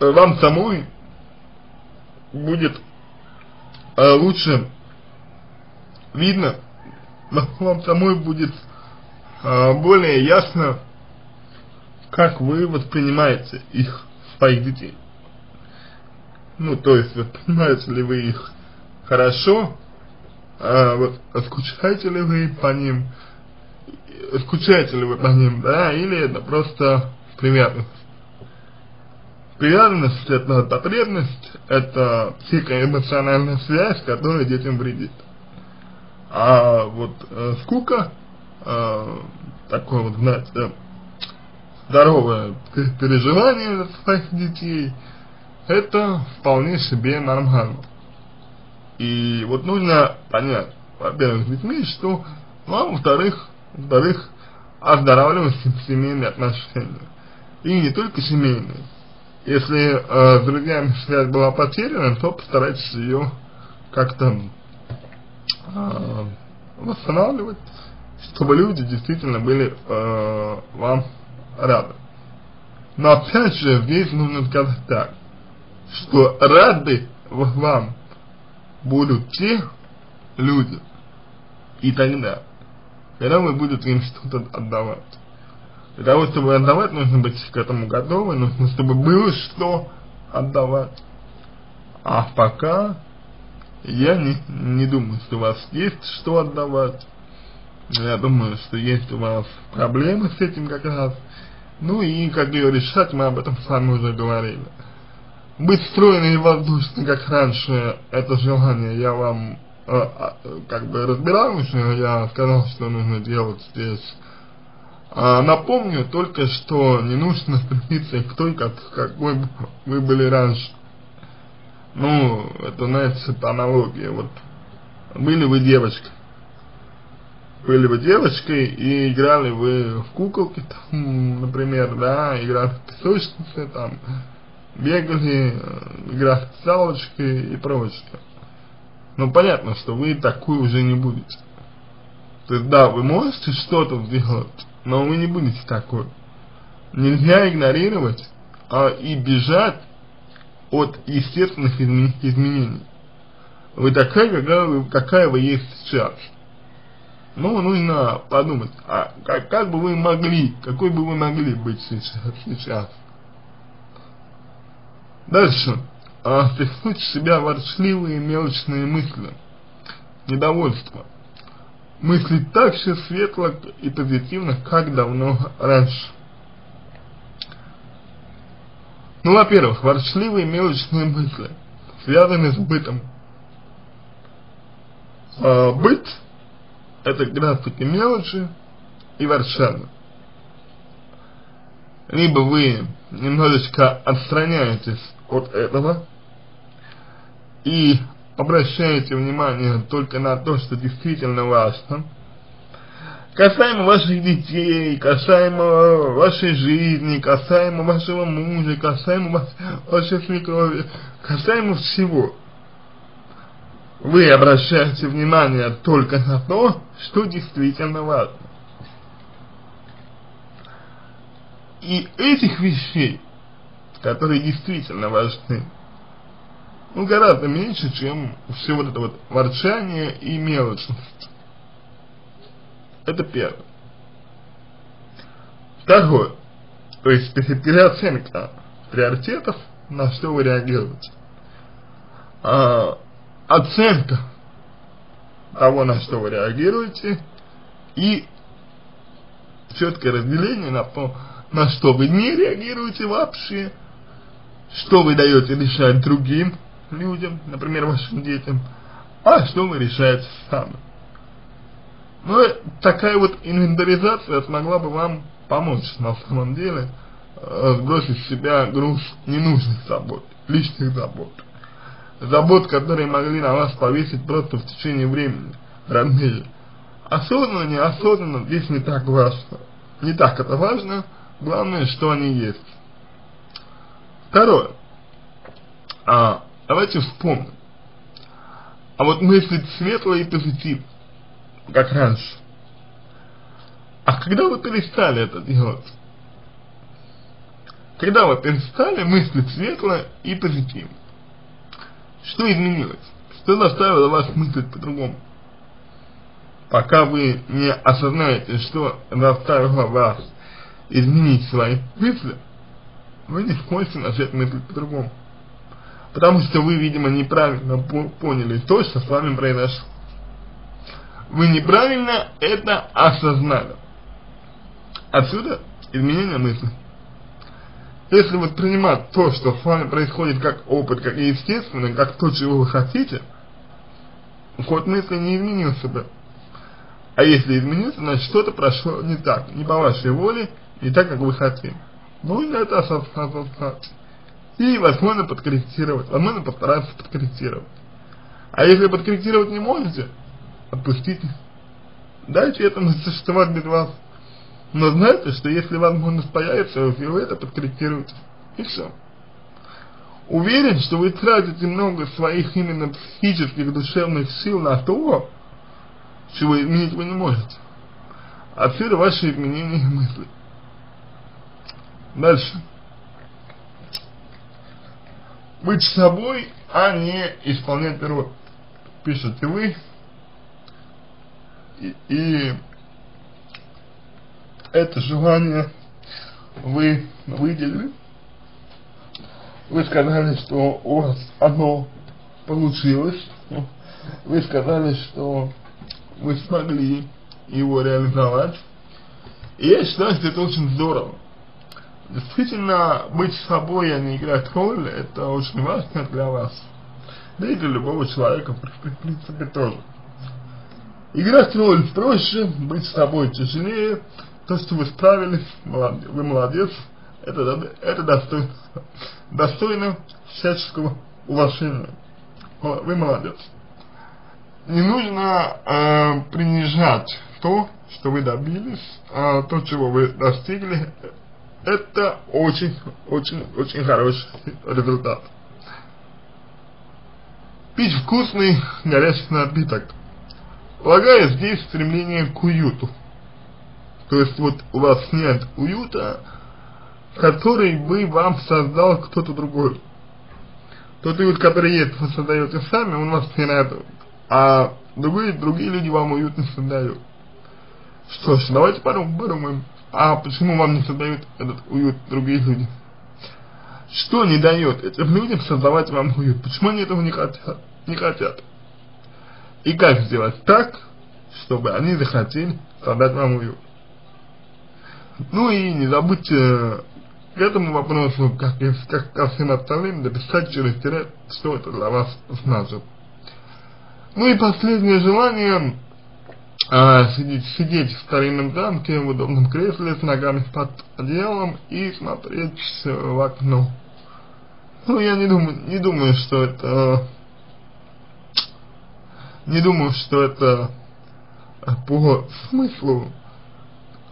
[SPEAKER 1] вам самой будет э, лучше видно, вам самой будет э, более ясно, как вы воспринимаете их, своих детей. Ну, то есть, воспринимаете ли вы их хорошо, а, вот, скучаете ли вы по ним, скучаете ли вы по ним, да, или это просто привязанность. Привязанность – это потребность, это психоэмоциональная связь, которая детям вредит. А вот э, скука, э, такое вот, знаете, здоровое переживание своих детей, это вполне себе нормально. И вот нужно понять, во-первых, с детьми, что, ну, а во-вторых, во-вторых, оздоравливать семейные отношения. И не только семейные. Если э, с друзьями связь была потеряна, то постарайтесь ее как-то э, восстанавливать, чтобы люди действительно были э, вам рады. Но опять же, здесь нужно сказать так, что рады вам будут те люди и тогда, вы будете им что-то отдавать. Для того, чтобы отдавать, нужно быть к этому готовы, нужно, чтобы было что отдавать. А пока я не, не думаю, что у вас есть что отдавать. Я думаю, что есть у вас проблемы с этим как раз. Ну и как ее решать, мы об этом с вами уже говорили. Быть стройной и воздушной, как раньше, это желание я вам как бы разбирал уже, я сказал, что нужно делать здесь. А, напомню только, что не нужно стремиться к той, как, какой вы были раньше. Ну, это, знаете, это аналогия. Вот были вы девочкой, были вы девочкой и играли вы в куколки, там, например, да, играли в песочнице, там, бегали, э, играли в салочки и прочее. Ну, понятно, что вы такой уже не будете. То есть, да, вы можете что-то сделать, но вы не будете такой. Нельзя игнорировать а, и бежать от естественных изменений. Вы такая, какая вы, какая вы есть сейчас. Ну, нужно подумать, а как, как бы вы могли, какой бы вы могли быть сейчас. сейчас. Дальше. А, впихнуть в себя ворчливые мелочные мысли, недовольство. Мыслить так же светло и позитивно, как давно раньше. Ну, во-первых, ворчливые мелочные мысли, связанные с бытом. А, быт – это таки мелочи и ворчание. Либо вы немножечко отстраняетесь от этого и обращаете внимание только на то, что действительно важно, касаемо ваших детей, касаемо вашей жизни, касаемо вашего мужа, касаемо вашей свекрови, касаемо всего. Вы обращаете внимание только на то, что действительно важно. И этих вещей, которые действительно важны, ну, гораздо меньше, чем все вот это вот ворчание и мелочность. Это первое. Второе. То есть переоценка приоритетов, на что вы реагируете. А, оценка того, на что вы реагируете, и четкое разделение на то, на что вы не реагируете вообще, что вы даете решать другим людям, например, вашим детям, а что вы решаете сами. Ну, такая вот инвентаризация смогла бы вам помочь на самом деле э, сбросить с себя груз ненужных забот, лишних забот. Забот, которые могли на вас повесить просто в течение времени, родные. Осознанно, неосознанно, здесь не так важно. Не так это важно, главное, что они есть. Второе. А, давайте вспомним. А вот мыслить светло и позитивно как раньше. А когда вы перестали это делать? Когда вы перестали мыслить светло и позитивно? Что изменилось? Что заставило вас мыслить по-другому? Пока вы не осознаете, что заставило вас изменить свои мысли, вы не сможете начать мыслить по-другому. Потому что вы, видимо, неправильно поняли то, что с вами произошло. Вы неправильно это осознали. Отсюда изменение мысли. Если воспринимать то, что с вами происходит как опыт, как естественно, как то, чего вы хотите, ход мысли не изменился бы. А если изменился, значит что-то прошло не так, не по вашей воле, не так, как вы хотели. Нужно это осознать. И, возможно, подкорректировать, возможно, постараться подкорректировать. А если подкорректировать не можете, отпустите. Дайте этому существовать без вас. Но знайте, что если возможность появится, вы это подкорректируете. И все. Уверен, что вы тратите много своих именно психических, душевных сил на то, чего изменить вы не можете. Отсюда ваши изменения мысли. Дальше. Быть собой, а не исполнять роль. Пишете вы. И, и это желание вы выделили. Вы сказали, что у вас оно получилось. Вы сказали, что вы смогли его реализовать. И я считаю, что это очень здорово. Действительно, быть собой, а не играть роль, это очень важно для вас. Да и для любого человека, в принципе, тоже. Играть роль проще, быть собой тяжелее, то, что вы справились, вы молодец, это, это достойно, достойно всяческого уважения. Вы молодец. Не нужно э, принижать то, что вы добились, э, то, чего вы достигли. Это очень, очень, очень хороший результат. Пить вкусный горячий напиток. Полагаю, здесь стремление к уюту. То есть вот у вас нет уюта, который бы вам создал кто-то другой. Тот уют, который есть, вы создаете сами, он вас не радует. А другие, другие люди вам уют не создают. Что ж, давайте подумаем, а почему вам не создают этот уют другие люди? Что не дает этим людям создавать вам уют? Почему они этого не хотят? Не хотят? И как сделать так, чтобы они захотели создать вам уют? Ну и не забудьте к этому вопросу, как и как ко всем остальным, написать через тире, что это для вас значит. Ну и последнее желание а, сидеть, сидеть в старинном замке в удобном кресле с ногами под одеялом и смотреть в окно. Ну, я не думаю, не думаю, что это... Не думаю, что это по смыслу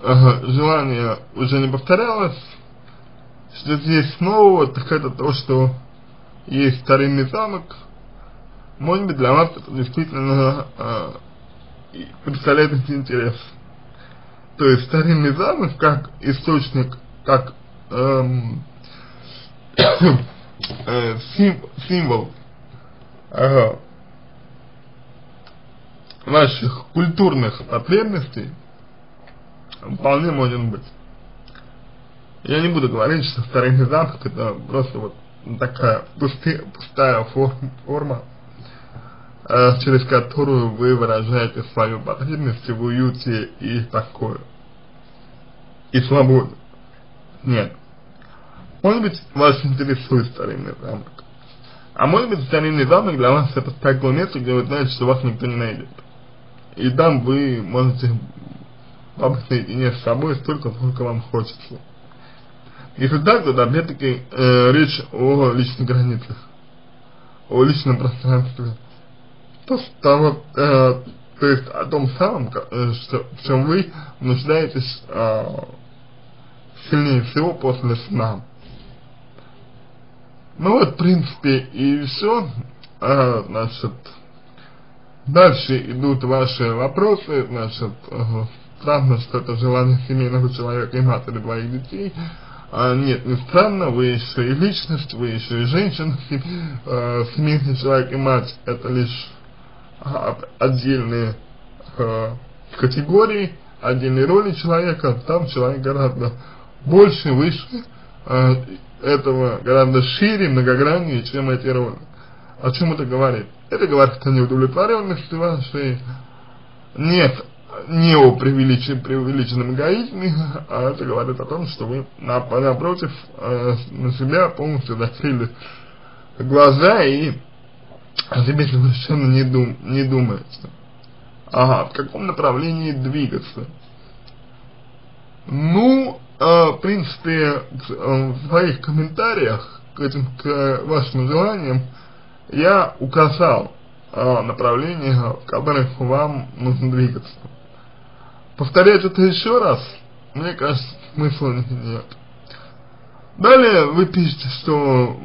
[SPEAKER 1] ага, желание уже не повторялось, что здесь нового, так это то, что есть старинный замок, может быть для вас это действительно э, представляет интерес. То есть старинный замок как источник, как эм, э, сим, символ э, наших культурных потребностей, вполне может быть. Я не буду говорить, что старинный замок это просто вот такая пустая, пустая форма, форма через которую вы выражаете свою потребность в уюте и покое. И свободу. Нет. Может быть, вас интересует старинный замок. А может быть, старинный замок для вас это такое место, где вы знаете, что вас никто не найдет. И там вы можете побыть наедине с собой столько, сколько вам хочется. Если так, то опять-таки э, речь о личных границах, о личном пространстве то, того, э, то есть о том самом, э, что, в чем вы нуждаетесь э, сильнее всего после сна. Ну вот, в принципе, и все. Э, значит, дальше идут ваши вопросы, значит, э, странно, что это желание семейного человека и матери двоих детей, а, нет, не странно, вы еще и личность, вы еще и женщина, э, семейный человек и мать, это лишь отдельные э, категории, отдельные роли человека, там человек гораздо больше, выше э, этого, гораздо шире, многограннее, чем эти роли. О чем это говорит? Это говорит о неудовлетворенности вашей, нет не о преувеличенном, преувеличенном эгоизме, а это говорит о том, что вы напротив э, на себя полностью закрыли глаза и о себе совершенно не, дум, не думаете. Ага, в каком направлении двигаться? Ну, э, в принципе, э, в своих комментариях к этим, к вашим желаниям я указал э, направление, в которых вам нужно двигаться. Повторять это еще раз, мне кажется, смысла нет. Далее вы пишете, что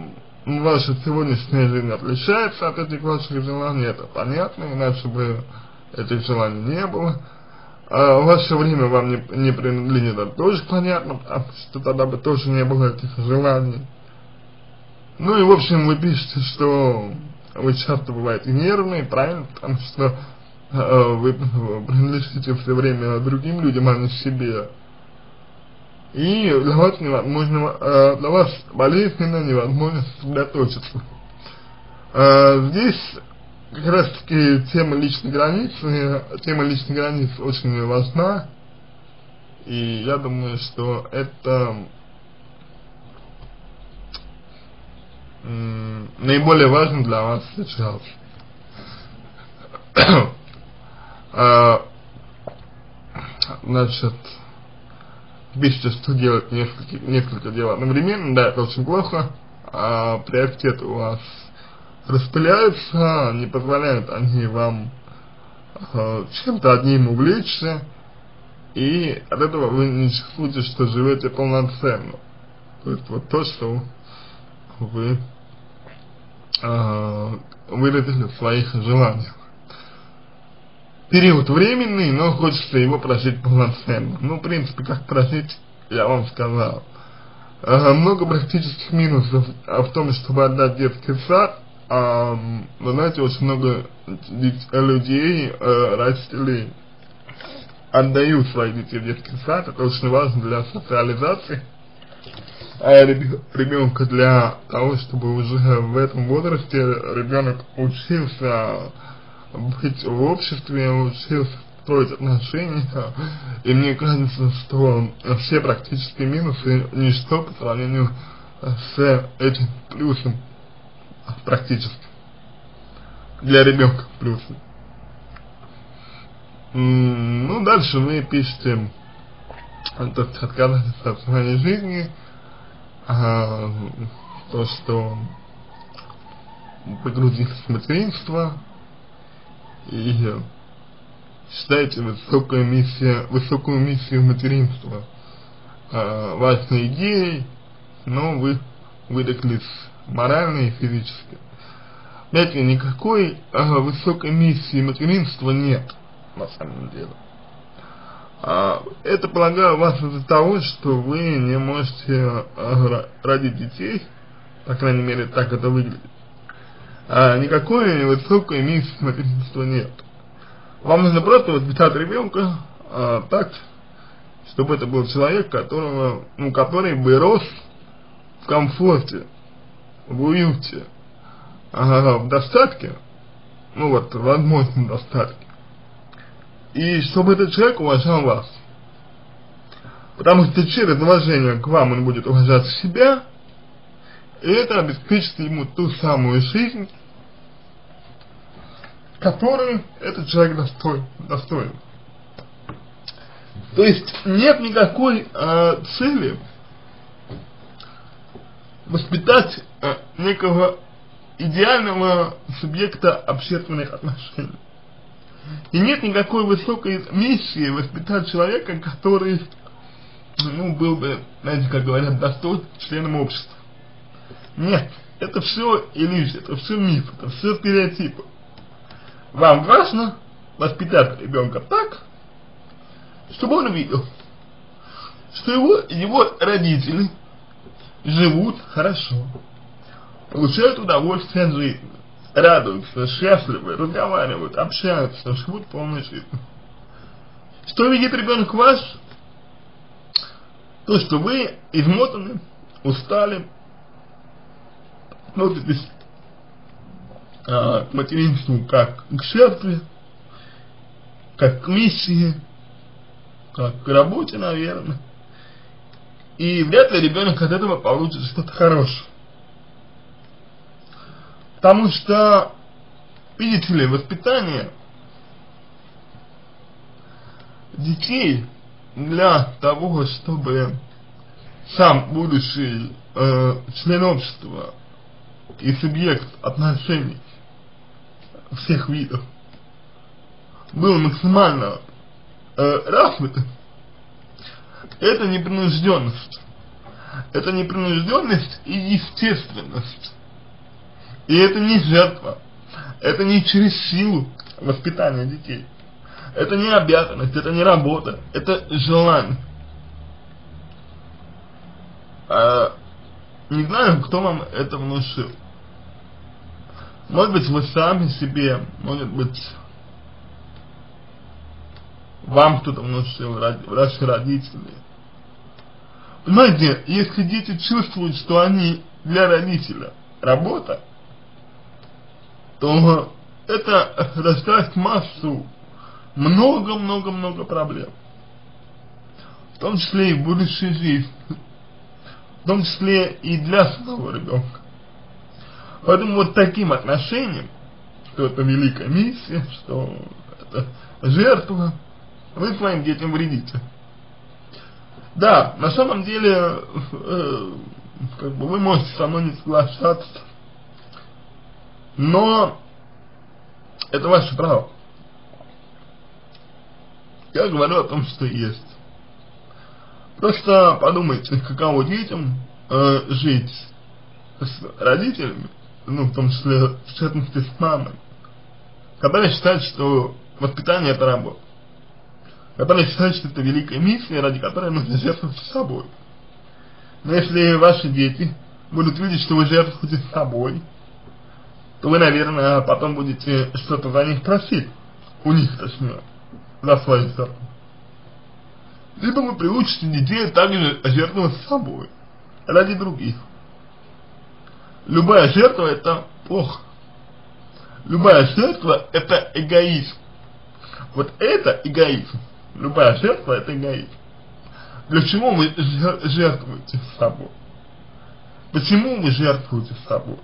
[SPEAKER 1] ваша сегодняшняя жизнь отличается от этих ваших желаний, это понятно, иначе бы этих желаний не было. А ваше время вам не, не принадлежит, это тоже понятно, потому что тогда бы тоже не было этих желаний. Ну и в общем вы пишете, что вы часто бываете нервные, правильно, потому что э, вы принадлежите все время другим людям, а не себе. И для вас невозможно, э, для вас болезненно невозможно сосредоточиться. Э, здесь как раз таки тема личной границы, тема личной границы очень важна. И я думаю, что это наиболее важно для вас сейчас. а, значит, пишите, что делать несколько, несколько дел одновременно, да, это очень плохо, а приоритеты у вас распыляются, не позволяют они вам э, чем-то одним увлечься, и от этого вы не чувствуете, что живете полноценно. То есть вот то, что вы э, выразили в своих желаниях. Период временный, но хочется его прожить полноценно. Ну, в принципе, как прожить, я вам сказал. Э, много практических минусов в том, чтобы отдать детский сад, а, вы знаете, очень много людей, э, родителей отдают своих детей в детский сад, это очень важно для социализации а ребенка для того, чтобы уже в этом возрасте ребенок учился быть в обществе, учился строить отношения, и мне кажется, что все практические минусы ничто по сравнению с этим плюсом практически. Для ребенка плюсы. Ну, дальше вы пишете, то есть отказываетесь от своей жизни, а, то, что погрузились в материнство и считаете высокую миссию, высокую миссию материнства а, важной идеей, но вы выдохлись морально и физически. Знаете, никакой э, высокой миссии материнства нет, на самом деле. А, это, полагаю, вас из-за того, что вы не можете э, родить детей, по крайней мере, так это выглядит. А, никакой высокой миссии материнства нет. Вам нужно просто воспитать ребенка а, так, чтобы это был человек, которого, ну, который бы рос в комфорте, в уюте, ага, в достатке, ну вот, возможном достатке, и чтобы этот человек уважал вас. Потому что через уважение к вам он будет уважать себя, и это обеспечит ему ту самую жизнь, которую этот человек достоин. достоин. То есть нет никакой э, цели воспитать э, некого идеального субъекта общественных отношений. И нет никакой высокой миссии воспитать человека, который, ну, был бы, знаете, как говорят, достоин членом общества. Нет, это все иллюзия, это все миф, это все стереотипы. Вам важно воспитать ребенка так, чтобы он видел, что его, его родители живут хорошо, получают удовольствие от жизни, радуются, счастливы, разговаривают, общаются, живут полной жизнью. Что видит ребенок ваш? То, что вы измотаны, устали, относитесь а, к материнству как к жертве, как к миссии, как к работе, наверное. И вряд ли ребенок от этого получит что-то хорошее. Потому что, видите ли, воспитание детей для того, чтобы сам будущий э, член общества и субъект отношений всех видов был максимально э, развит, это непринужденность. Это непринужденность и естественность. И это не жертва. Это не через силу воспитания детей. Это не обязанность, это не работа, это желание. А, не знаю, кто вам это внушил. Может быть, вы сами себе, может быть, вам кто-то внушил, ваши родители. Понимаете, если дети чувствуют, что они для родителя работа, то это рождает массу, много-много-много проблем. В том числе и в будущей жизни. В том числе и для самого ребенка. Поэтому вот таким отношением, что это великая миссия, что это жертва, вы своим детям вредите. Да, на самом деле, э, как бы вы можете со мной не соглашаться, но это ваше право. Я говорю о том, что есть. Просто подумайте, каково детям э, жить с родителями, ну, в том числе, в частности, с мамой, которые считают, что воспитание это работа. Которые считают, что это великая миссия, ради которой нужно жертвовать собой. Но если ваши дети будут видеть, что вы жертвуете собой, то вы, наверное, потом будете что-то за них просить, у них точнее, за свою жертву. Либо вы приучите детей также жертвовать собой, ради других. Любая жертва это плохо. Любая жертва это эгоизм. Вот это эгоизм. Любая жертва это эгоизм. Для чего вы жертвуете собой? Почему вы жертвуете собой?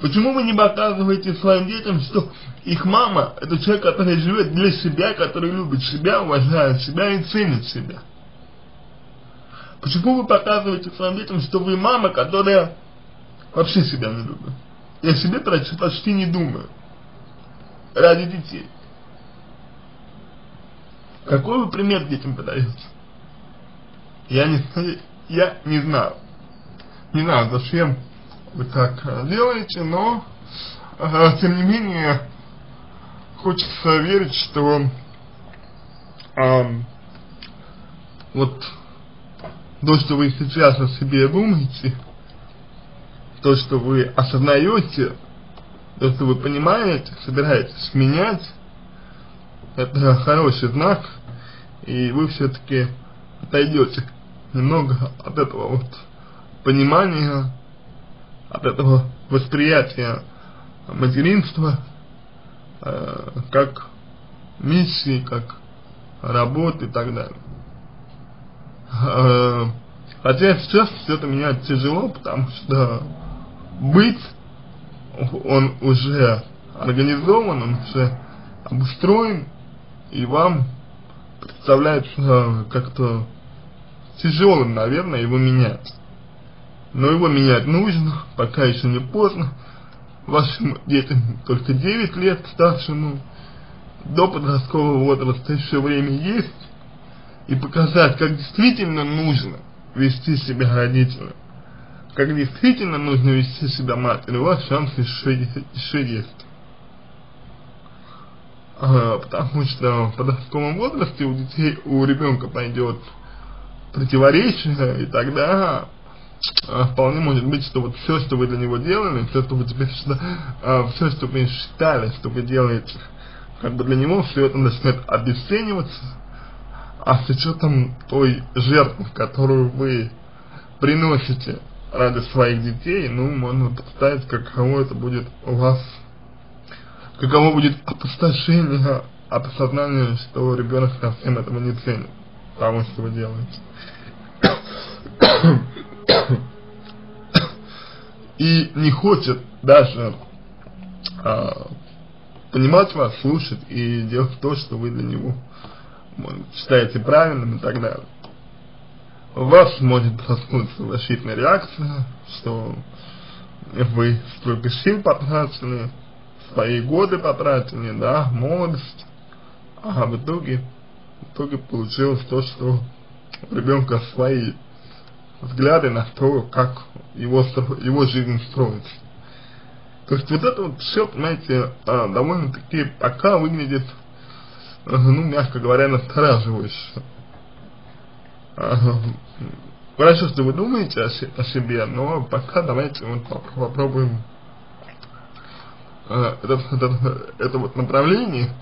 [SPEAKER 1] Почему вы не показываете своим детям, что их мама это человек, который живет для себя, который любит себя, уважает себя и ценит себя? Почему вы показываете своим детям, что вы мама, которая вообще себя не любит? Я себе почти не думаю. Ради детей. Какой вы пример детям подаете? Я не, я не знаю. Не знаю, зачем вы так э, делаете, но, э, тем не менее, хочется верить, что э, вот то, что вы сейчас о себе думаете, то, что вы осознаете, то, что вы понимаете, собираетесь менять, это хороший знак, и вы все-таки отойдете немного от этого вот понимания, от этого восприятия материнства э, как миссии, как работы и так далее. Э, хотя сейчас все это менять тяжело, потому что быть он уже организован, он уже обустроен, и вам представляется как-то тяжелым, наверное, его менять. Но его менять нужно, пока еще не поздно. Вашим детям только 9 лет, старшему, до подросткового возраста еще время есть. И показать, как действительно нужно вести себя родителям, как действительно нужно вести себя матерью, у вас шанс еще, еще есть. А, потому что в подростковом возрасте у детей, у ребенка пойдет противоречие, и тогда э, вполне может быть, что вот все, что вы для него делали, все, что вы теперь, э, все, что вы считали, что вы делаете, как бы для него все это начнет обесцениваться, а с учетом той жертвы, которую вы приносите ради своих детей, ну, можно представить, каково это будет у вас, каково будет опустошение от осознания, что ребенок совсем этого не ценит, того, что вы делаете. И не хочет даже а, понимать вас, слушать и делать то, что вы для него считаете правильным и так далее. У вас может проснуться защитная реакция, что вы столько сил потратили, свои годы потратили, да, молодость, а в итоге, в итоге получилось то, что у ребенка свои взгляды на то, как его, его жизнь строится. То есть вот это вот все, понимаете, а, довольно-таки пока выглядит, ну, мягко говоря, настораживающе. Хорошо, что вы думаете о, себе, но пока давайте вот попробуем. А, это, это, это вот направление,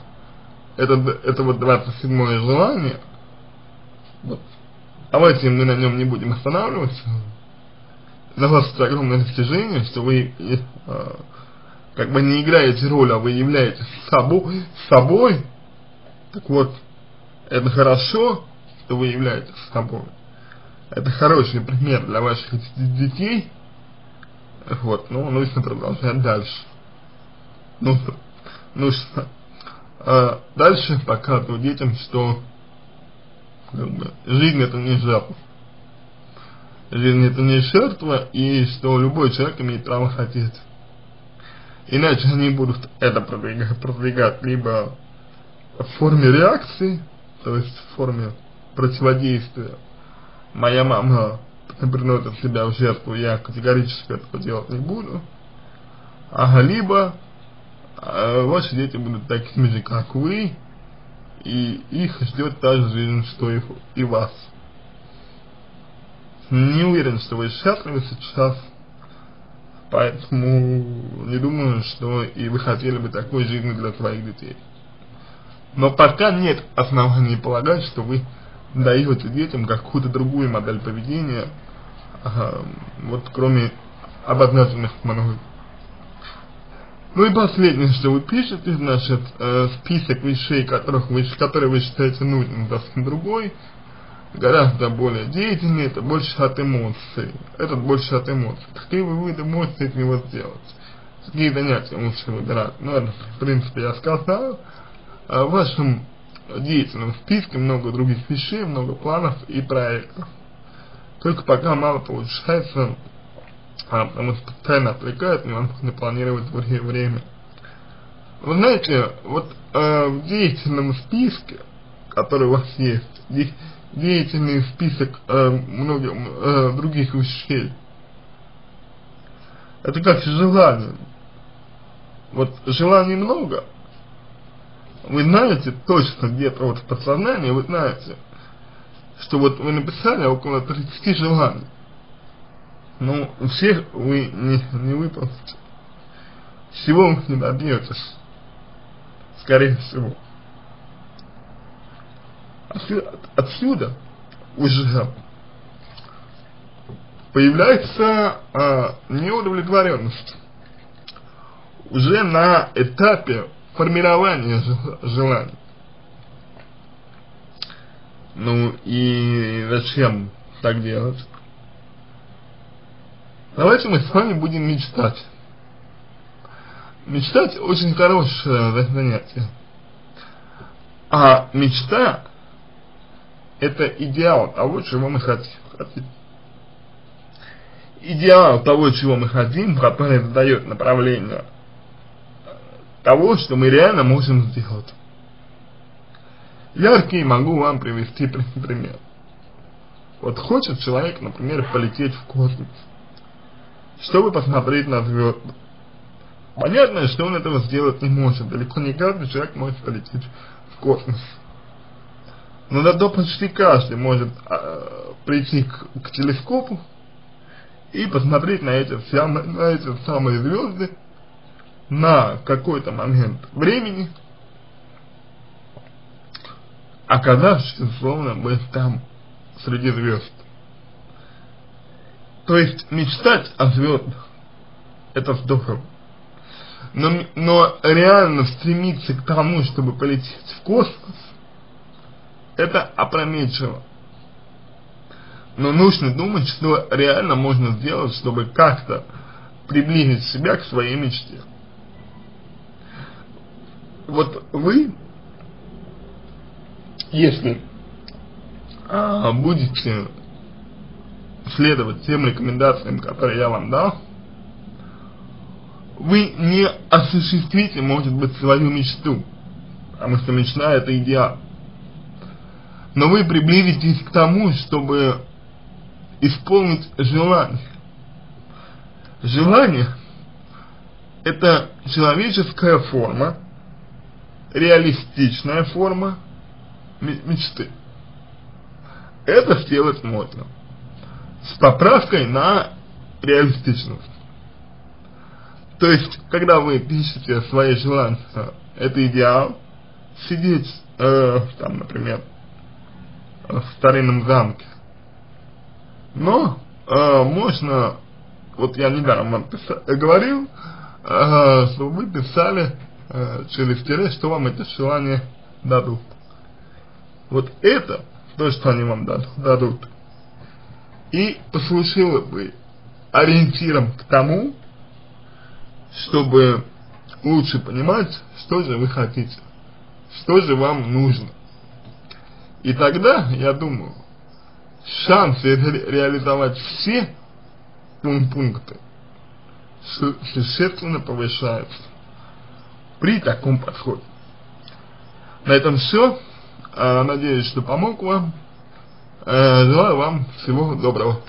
[SPEAKER 1] это, это вот 27 желание, вот, давайте мы на нем не будем останавливаться, для вас это огромное достижение, что вы э, как бы не играете роль, а вы являетесь собой, собой. Так вот, это хорошо, что вы являетесь собой. Это хороший пример для ваших детей. Вот, ну, нужно продолжать дальше. Ну, нужно э, дальше показывать детям, что как бы, жизнь это не жертва жизнь это не жертва, и что любой человек имеет право хотеть. Иначе они будут это продвигать, продвигать либо в форме реакции, то есть в форме противодействия. Моя мама приносит себя в жертву, я категорически этого делать не буду. Ага, либо э, ваши дети будут такими же, как вы, и их ждет та же жизнь, что и, и вас не уверен, что вы счастливы сейчас, поэтому не думаю, что и вы хотели бы такой жизни для своих детей. Но пока нет оснований полагать, что вы даете детям какую-то другую модель поведения, вот кроме обозначенных мной. Ну и последнее, что вы пишете, значит, э, список вещей, которых вы, которые вы считаете нужным, совсем другой, гораздо более деятельный, это больше от эмоций. Этот больше от эмоций. Какие вы выводы можете из него сделать? Какие занятия лучше выбирать? Ну, в принципе, я сказал. А в вашем деятельном списке много других вещей, много планов и проектов. Только пока мало получается, а, потому что постоянно отвлекает, невозможно планировать время. Вы знаете, вот э, в деятельном списке, который у вас есть, деятельный список э, многих э, других вещей. Это как желание. Вот желаний много. Вы знаете точно где-то вот в подсознании, вы знаете, что вот вы написали около 30 желаний. Но всех вы не, не выполните. Всего вы не добьетесь. Скорее всего отсюда уже появляется а, неудовлетворенность уже на этапе формирования желаний. Ну и зачем так делать? Давайте мы с вами будем мечтать. Мечтать очень хорошее занятие. А мечта это идеал того, чего мы хотим. Идеал того, чего мы хотим, который задает направление того, что мы реально можем сделать. Яркий могу вам привести пример. Вот хочет человек, например, полететь в космос, чтобы посмотреть на звезды. Понятно, что он этого сделать не может. Далеко не каждый человек может полететь в космос. Но зато почти каждый может э, прийти к, к телескопу и посмотреть на эти, на эти самые звезды на какой-то момент времени, оказавшись, словно бы там, среди звезд. То есть мечтать о звездах, это здорово. Но, но реально стремиться к тому, чтобы полететь в космос, это опрометчиво. Но нужно думать, что реально можно сделать, чтобы как-то приблизить себя к своей мечте. Вот вы, если а, будете следовать тем рекомендациям, которые я вам дал, вы не осуществите, может быть, свою мечту, потому что мечта это идеал. Но вы приблизитесь к тому, чтобы исполнить желание. Желание – это человеческая форма, реалистичная форма мечты. Это сделать можно. С поправкой на реалистичность. То есть, когда вы пишете свои желания, это идеал, сидеть, э, там, например, в старинном замке. Но э, можно, вот я недавно вам писал, говорил, э, что вы писали э, через тире, что вам это желание дадут. Вот это то, что они вам дадут. И послужило бы ориентиром к тому, чтобы лучше понимать, что же вы хотите, что же вам нужно. И тогда, я думаю, шансы ре реализовать все пункты существенно повышаются при таком подходе. На этом все. А, надеюсь, что помог вам. Э, желаю вам всего доброго.